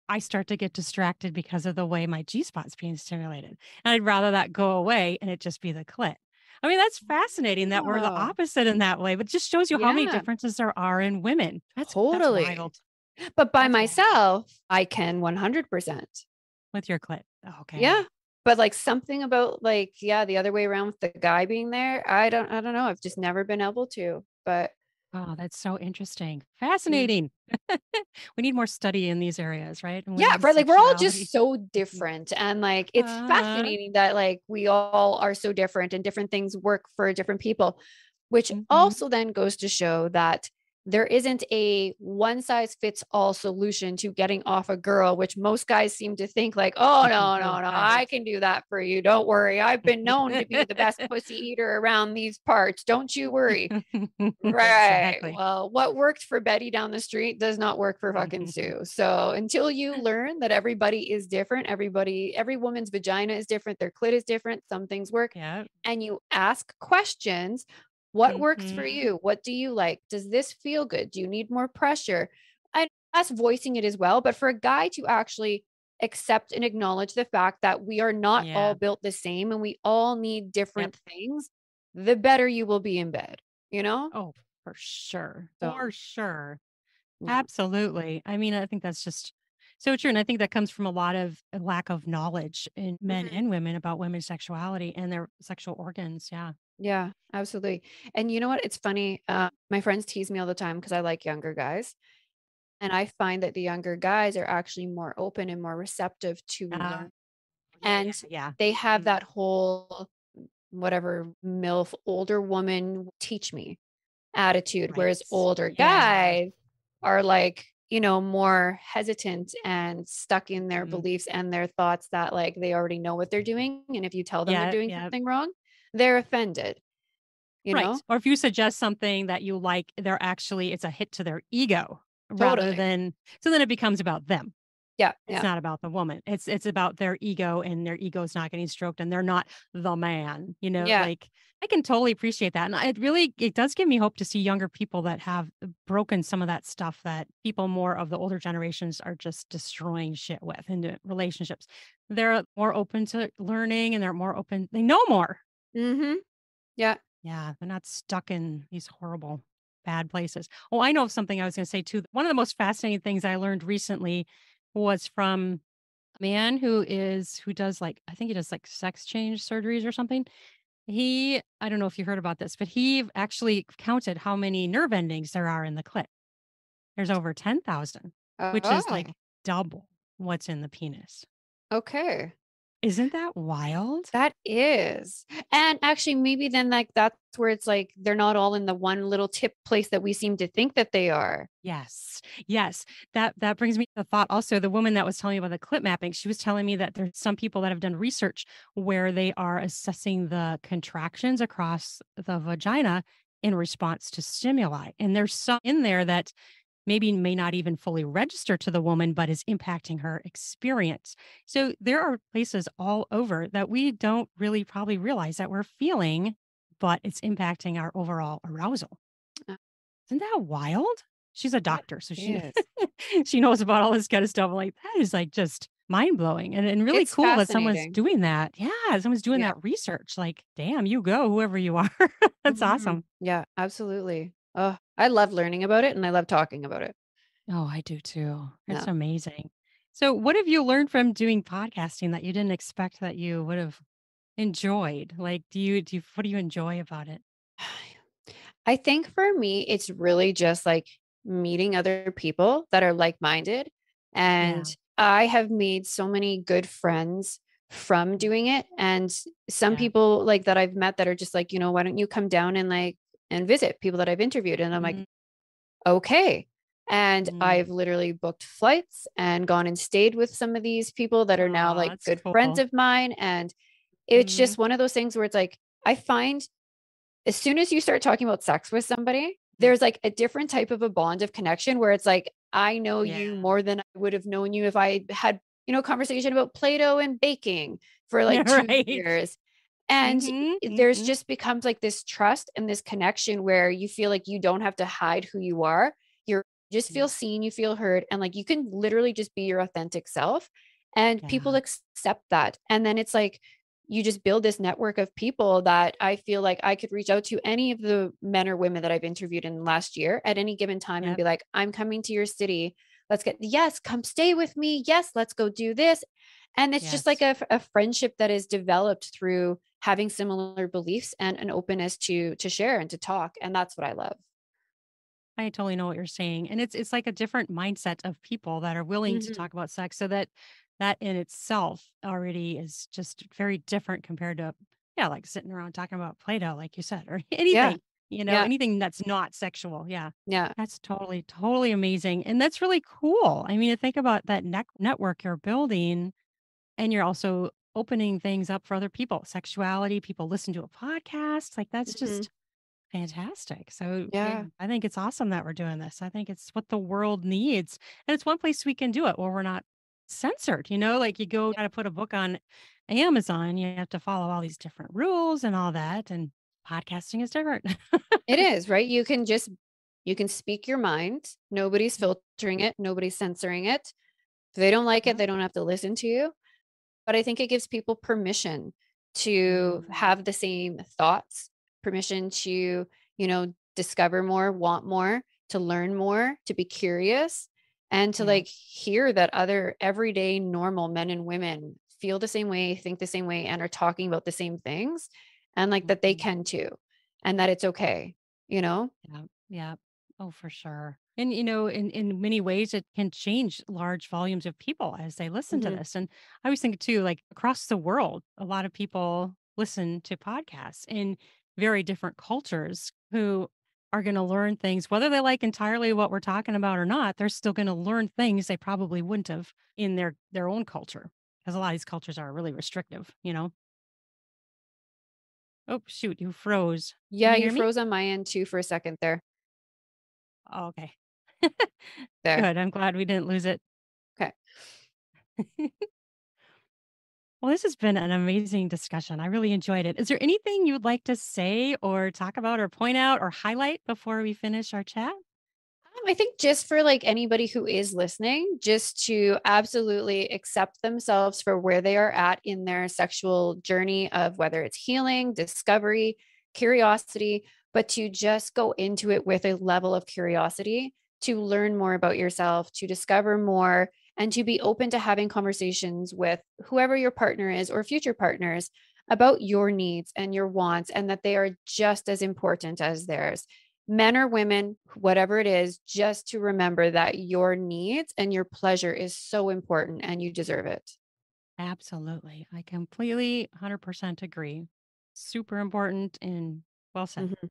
I start to get distracted because of the way my G spot's being stimulated. And I'd rather that go away and it just be the clit. I mean, that's fascinating that we're the opposite in that way, but just shows you how many differences there are in women. That's that's totally. wild. But by That's wild. myself, I can 100%. With your clit. Okay. Yeah. But like something about like, yeah, the other way around with the guy being there, I don't, I don't know. I've just never been able to. But Oh, that's so interesting. yeah. Fascinating. *laughs* we need more study in these areas, right? And Yeah, right. Like we're all just so different. And like it's Uh, fascinating that like we all are so different and different things work for different people, which mhm. also then goes to show that there isn't a one size fits all solution to getting off a girl, which most guys seem to think like, oh, *laughs* no, no, no, I can do that for you. Don't worry. I've been known to be the best *laughs* pussy eater around these parts. Don't you worry. *laughs* Right. exactly. Well, what worked for Betty down the street does not work for fucking mm-hmm. Sue. So until you learn that everybody is different, everybody, every woman's vagina is different, their clit is different, some things work, yeah. and you ask questions what works for hmm you? What do you like? Does this feel good? Do you need more pressure? And us voicing it as well. But for a guy to actually accept and acknowledge the fact that we are not Yeah. all built the same and we all need Yep. different things, the better you will be in bed, you know? Oh, for sure. So, For sure. yeah. Absolutely. I mean, I think that's just so true. And I think that comes from a lot of lack of knowledge in men Mhm. and women about women's sexuality and their sexual organs. Yeah. Yeah, absolutely. And you know what? It's funny. Uh, my friends tease me all the time because I like younger guys. And I find that the younger guys are actually more open and more receptive to Uh. And Yeah. Yeah. they have Mhm. that whole whatever MILF older woman teach me attitude. Whereas older Yeah. guys are like, you know, more hesitant and stuck in their Mhm. beliefs and their thoughts that like they already know what they're doing. And if you tell them they're doing Yeah. something wrong, they're offended, you Right. know? Or if you suggest something that you like, they're actually, it's a hit to their ego rather than, so then it becomes about them. Yeah. It's Yeah. not about the woman. It's it's about their ego and their ego is not getting stroked and they're not the man. You know, Yeah. like I can totally appreciate that. And I- it really it does give me hope to see younger people that have broken some of that stuff that people more of the older generations are just destroying shit with into relationships. They're more open to learning and they're more open, they know more. Mm-hmm. Yeah. Yeah, they're not stuck in these horrible bad places. Oh, I know of something I was going to say too. One of the most fascinating things I learned recently was from a man who is who does like I think he does like sex change surgeries or something. He I don't know if you heard about this, but he actually counted how many nerve endings there are in the clit. There's over 10,000, which is oh. like Oh, double what's in the penis. okay. Isn't that wild? That is. And actually, maybe then, like, that's where it's like they're not all in the one little tip place that we seem to think that they are. Yes. Yes. That that brings me to the thought also the woman that was telling me about the clit mapping, she was telling me that there's some people that have done research where they are assessing the contractions across the vagina in response to stimuli. And there's some in there that maybe may not even fully register to the woman, but is impacting her experience. So there are places all over that we don't really probably realize that we're feeling, but it's impacting our overall arousal. Uh Isn't that wild? She's a doctor, so she *laughs* she knows about all this kind of stuff. I'm like, that is like just mind blowing and, and really It's cool that someone's doing that. Yeah, someone's doing Yeah. that research. Like, damn, you go, whoever you are. *laughs* That's Mhm. awesome. Yeah, absolutely. Oh, I love learning about it and I love talking about it. Oh, I do too. It's Yeah. amazing. So, what have you learned from doing podcasting that you didn't expect that you would have enjoyed? Like, do you do you, what do you enjoy about it? *sighs* I think for me, it's really just like meeting other people that are like minded. And Yeah. I have made so many good friends from doing it. And some Yeah. people like that I've met that are just like, you know, why don't you come down and like and visit people that I've interviewed? And I'm like, Mhm. okay. And Mm. I've literally booked flights and gone and stayed with some of these people that are now Aw, like good friends of mine. And it's Mhm. just one of those things where it's like, I find as soon as you start talking about sex with somebody, Mm. there's like a different type of a bond of connection where it's like, I know you more than I would have known you if I had, you know, conversation about Play-Doh and baking for *laughs* like Yeah, 2 right. years. And Mhm. i- there's Mhm. just becomes like this trust and this connection where you feel like you don't have to hide who you are. You're you just Yeah. feel seen, you feel heard, and like you can literally just be your authentic self. And people accept that. And then it's like you just build this network of people that I feel like I could reach out to any of the men or women that I've interviewed in the last year at any given time and be like, I'm coming to your city. Let's get, yes, come stay with me. Yes, let's go do this. And it's just like a, a, friendship that is developed through having similar beliefs and an openness to to share and to talk. And that's what I love. I totally know what you're saying. And it's it's like a different mindset of people that are willing to Mhm. talk about sex so that that in itself already is just very different compared to yeah, like sitting around talking about Play-Doh, like you said, or *laughs* Yeah. You know, Yeah. anything that's not sexual. Yeah. Yeah. That's totally, totally amazing. And that's really cool. I mean, to think about that net network you're building and you're also opening things up for other people, sexuality, people listen to a podcast. Like that's Mhm. just fantastic. So yeah, Yeah. I think it's awesome that we're doing this. I think it's what the world needs. And it's one place we can do it where we're not censored, you know, like you go to put a book on Amazon, you have to follow all these different rules and all that. And podcasting is different. It *laughs* is, right? You can just you can speak your mind. Nobody's filtering it, nobody's censoring it. If they don't like it, they don't have to listen to you. But I think it gives people permission to Mm, have the same thoughts, permission to, you know, discover more, want more, to learn more, to be curious, and to yeah. like hear that other everyday normal men and women feel the same way, think the same way, and are talking about the same things, and like that they mhm. can too, and that it's okay, you know? Yeah, yeah. Oh, for sure. And you know, in in many ways, it can change large volumes of people as they listen to Mhm. this. And I always think too, like across the world, a lot of people listen to podcasts in very different cultures who are going to learn things, whether they like entirely what we're talking about or not. They're still going to learn things they probably wouldn't have in their their own culture, because a lot of these cultures are really restrictive. You know. Oh shoot, you froze. Can Yeah, you you me? froze on my end too for a second there. Oh, okay. *laughs* There. Good. I'm glad we didn't lose it. Okay. *laughs* Well, this has been an amazing discussion. I really enjoyed it. Is there anything you would like to say or talk about or point out or highlight before we finish our chat? I think just for like anybody who is listening, just to absolutely accept themselves for where they are at in their sexual journey of whether it's healing, discovery, curiosity, but to just go into it with a level of curiosity to learn more about yourself, to discover more, and to be open to having conversations with whoever your partner is or future partners about your needs and your wants, and that they are just as important as theirs men or women, whatever it is, just to remember that your needs and your pleasure is so important and you deserve it. Absolutely. I completely 100% agree. Super important and well said. Mhm.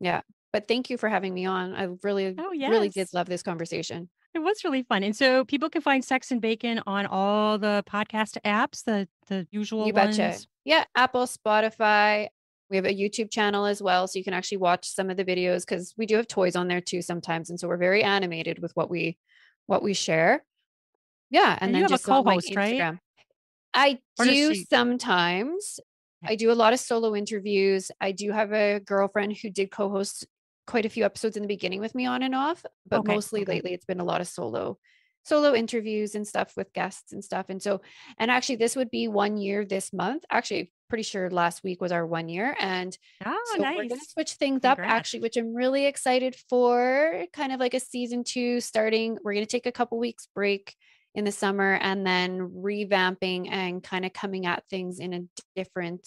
Yeah. But thank you for having me on. I really, Oh, really did love this conversation. It was really fun. And so people can find Sex and Bacon on all the podcast apps, the the usual You betcha. Yeah. Apple, Spotify. We have a YouTube channel as well. So you can actually watch some of the videos because we do have toys on there too sometimes. And so we're very animated with what we what we share. Yeah. And And you then have just on my co-host, right? I Or do she sometimes. I do a lot of solo interviews. I do have a girlfriend who did co-host quite a few episodes in the beginning with me on and off, but Okay. mostly Okay. lately it's been a lot of solo solo interviews and stuff with guests and stuff. And so and actually this would be 1 year this month. Actually, pretty sure last week was our 1 year and Oh, so we're going to switch things up actually, which I'm really excited for, kind of like a season 2 starting. We're going to take a couple weeks break in the summer and then revamping and kind of coming at things in a different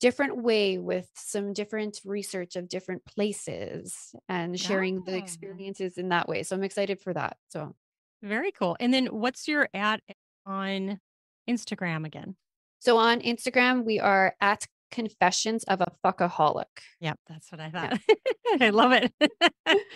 different way with some different research of different places and sharing the Oh, experiences in that way. So I'm excited for that. So very cool. And then what's your ad on Instagram again? So on Instagram we are at confessions of a fuckaholic. Yep, that's what I Yeah. thought. *laughs* I love it. *laughs*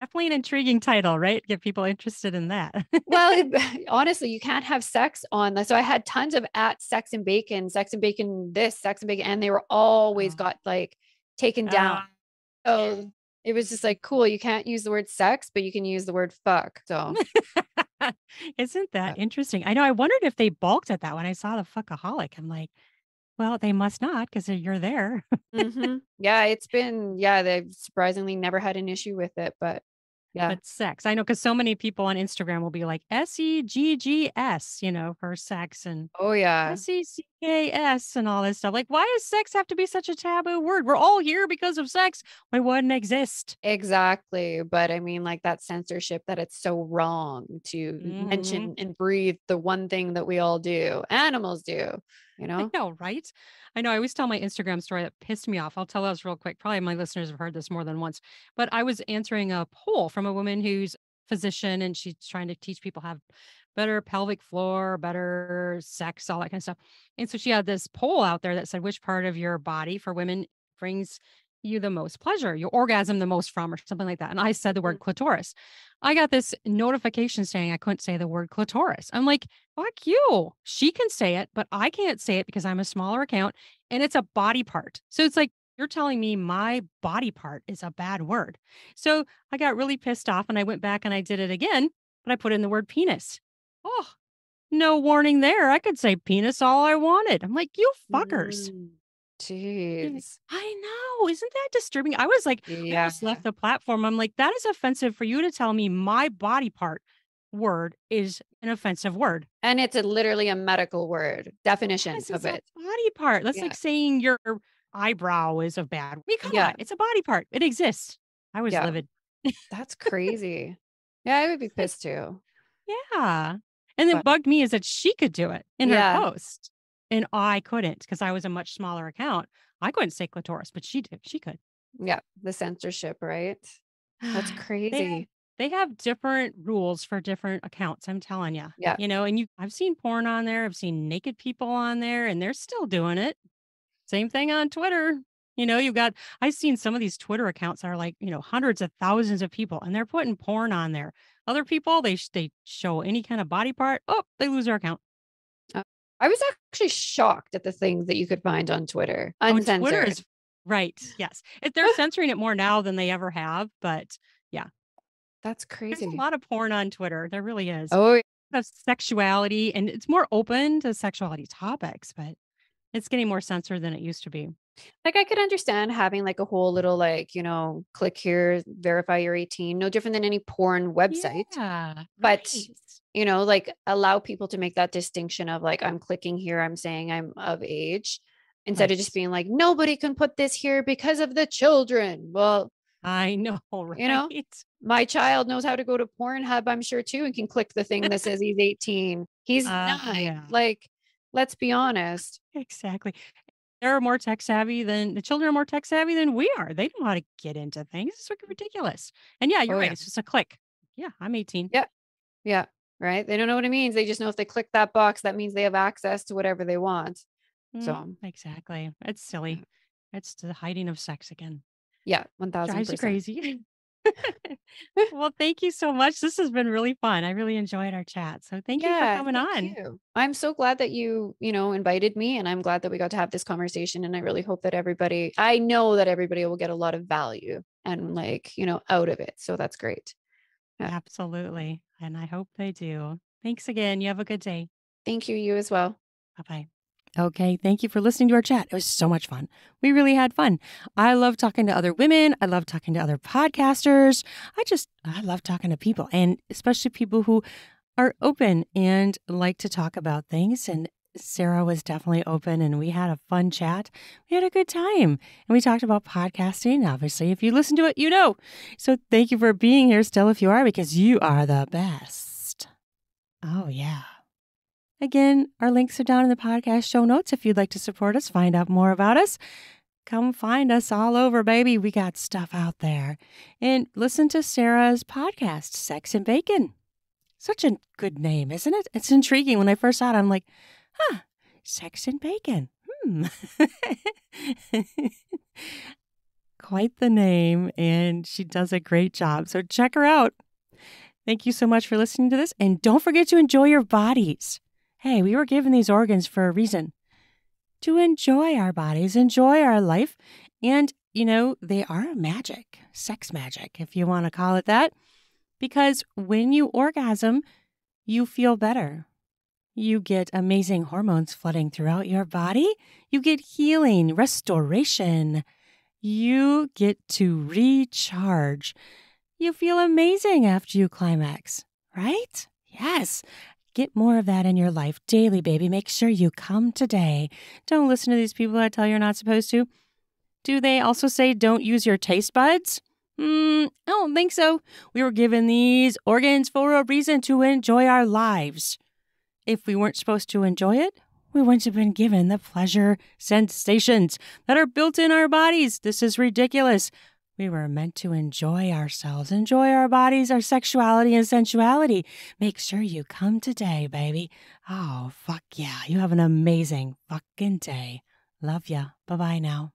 Definitely an intriguing title, right? Get people interested in that. Well, it, *laughs* honestly, you can't have sex on the so I had tons of at sex and bacon, sex and bacon this, sex and bacon, and they were always Oh. got like taken down. Ah. So it was just like, cool, you can't use the word sex, but you can use the word fuck. So *laughs* Isn't yeah. that interesting? I know. I wondered if they balked at that when I saw the fuckaholic. I'm like, well, they must not because you're there. Mhm. Yeah, it's been yeah, they've surprisingly never had an issue with it, but yeah. but sex, I know because so many people on Instagram will be like S E G G S, you know, for sex and Oh yeah. S E C K S and all this stuff. Like, why does sex have to be such a taboo word? We're all here because of sex. Why wouldn't exist? Exactly. But I mean, like that censorship that it's so wrong to hmm mention and breathe the one thing that we all do, animals do, you know? I know? right? I know. I always tell my Instagram story that pissed me off. I'll tell us real quick. Probably my listeners have heard this more than once, but I was answering a poll from a woman who's a physician and she's trying to teach people have better pelvic floor, better sex, all that kind of stuff. And so she had this poll out there that said which part of your body for women brings you the most pleasure, your orgasm the most from, or something like that. And I said the Mhm. word clitoris. I got this notification saying I couldn't say the word clitoris. I'm like, fuck you. She can say it, but I can't say it because I'm a smaller account and it's a body part. So it's like, you're telling me my body part is a bad word. So I got really pissed off and I went back and I did it again, but I put in the word penis. Oh, no warning there. I could say penis all I wanted. I'm like, you fuckers. Mm. Jeez. I know. Isn't that disturbing? I was like, I Yeah. almost left the platform. I'm like, that is offensive for you to tell me my body part word is an offensive word. And it's a literally a medical word definition Yes, of it. body part. That's Yeah. like saying your eyebrow is a bad. I mean, Yeah. on, it's a body part. It exists. I was Yeah. livid. That's crazy. Yeah, I would be *laughs* pissed too. Yeah. And then bugged me is that she could do it in her post and I couldn't because I was a much smaller account. I couldn't say clitoris, but she did. She could. Yeah. The censorship, right? That's *sighs* they crazy. they have different rules for different accounts. I'm telling you, Yeah. you know, and you, I've seen porn on there. I've seen naked people on there and they're still doing it. Same thing on Twitter. You know, you've got, I've seen some of these Twitter accounts that are like, you know, hundreds of thousands of people and they're putting porn on there. Other people, they, they show any kind of body part. Oh, they lose their account. Uh, I was actually shocked at the things that you could find on Twitter, Oh, Twitter is right. Yes. If they're *laughs* censoring it more now than they ever have. But yeah, That's crazy. there's a lot of porn on Twitter. There really is. Oh, Of sexuality and it's more open to sexuality topics, but it's getting more censored than it used to be. Like I could understand having like a whole little like, you know, click here, verify you're 18, no different than any porn website. Yeah. But Right. you know, like allow people to make that distinction of like, I'm clicking here, I'm saying I'm of age, instead of just being like, nobody can put this here because of the children. Well, I know, *laughs* you know, right? my child knows how to go to Pornhub, I'm sure too, and can click the thing that says he's 18. He's Uh, nine. yeah, Like, let's be honest. exactly. They're more tech savvy than the children are more tech savvy than we are. They don't know how to get into things. It's fucking ridiculous. And yeah, you're Oh right. yeah. It's just a click. Yeah, I'm 18. Yeah. Yeah. right? They don't know what it means. They just know if they click that box, that means they have access to whatever they want. Mm, So, exactly. It's silly. It's the hiding of sex again. yeah, Drives you 1000%. crazy. *laughs* *laughs* well, thank you so much. This has been really fun. I really enjoyed our chat. So thank you for coming on. you. I'm so glad that you, you know, invited me and I'm glad that we got to have this conversation and I really hope that everybody I know that everybody will get a lot of value and like, you know, out of it. So that's great. Yeah. Absolutely. And I hope they do. Thanks again. You have a good day. Thank you you as well. Bye bye. Okay, thank you for listening to our chat. It was so much fun. We really had fun. I love talking to other women. I love talking to other podcasters. I just, I love talking to people and especially people who are open and like to talk about things. And Sarah was definitely open and we had a fun chat. We had a good time and we talked about podcasting. Obviously, if you listen to it, you know. So thank you for being here still if you are, because you are the best. Oh, yeah. Again, our links are down in the podcast show notes if you'd like to support us, find out more about us. Come find us all over, baby. We got stuff out there. And listen to Sarah's podcast, Sex and Bacon. Such a good name, isn't it? It's intriguing. When I first saw it, I'm like, huh, Sex and Bacon. Hmm. *laughs* Quite the name, and she does a great job. So check her out. Thank you so much for listening to this. And don't forget to enjoy your bodies. Hey, we were given these organs for a reason to enjoy our bodies, enjoy our life. And, you know, they are magic, sex magic, if you want to call it that. Because when you orgasm, you feel better. You get amazing hormones flooding throughout your body. You get healing, restoration. You get to recharge. You feel amazing after you climax, right? Yes. Get more of that in your life daily, baby. Make sure you come today. Don't listen to these people that tell you you're not supposed to. Do they also say don't use your taste buds? Hmm, I don't think so. We were given these organs for a reason to enjoy our lives. If we weren't supposed to enjoy it, we wouldn't have been given the pleasure sensations that are built in our bodies. This is ridiculous. We were meant to enjoy ourselves, enjoy our bodies, our sexuality, and sensuality. Make sure you come today, baby. Oh, fuck yeah. You have an amazing fucking day. Love ya. Bye bye now.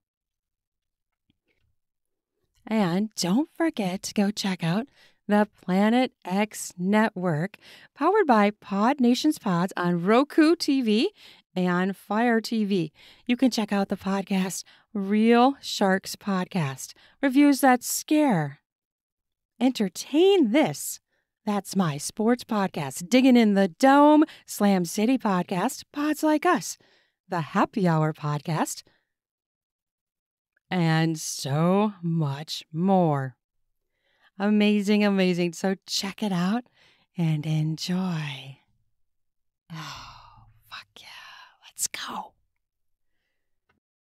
And don't forget to go check out the Planet X Network, powered by Pod Nations Pods on Roku TV and Fire TV. You can check out the podcast Real Sharks Podcast, reviews that scare, entertain this. That's my sports podcast, Digging in the Dome, Slam City podcast, Pods Like Us, the Happy Hour podcast, and so much more. Amazing, amazing. So check it out and enjoy. *sighs* *sighs* Let's go.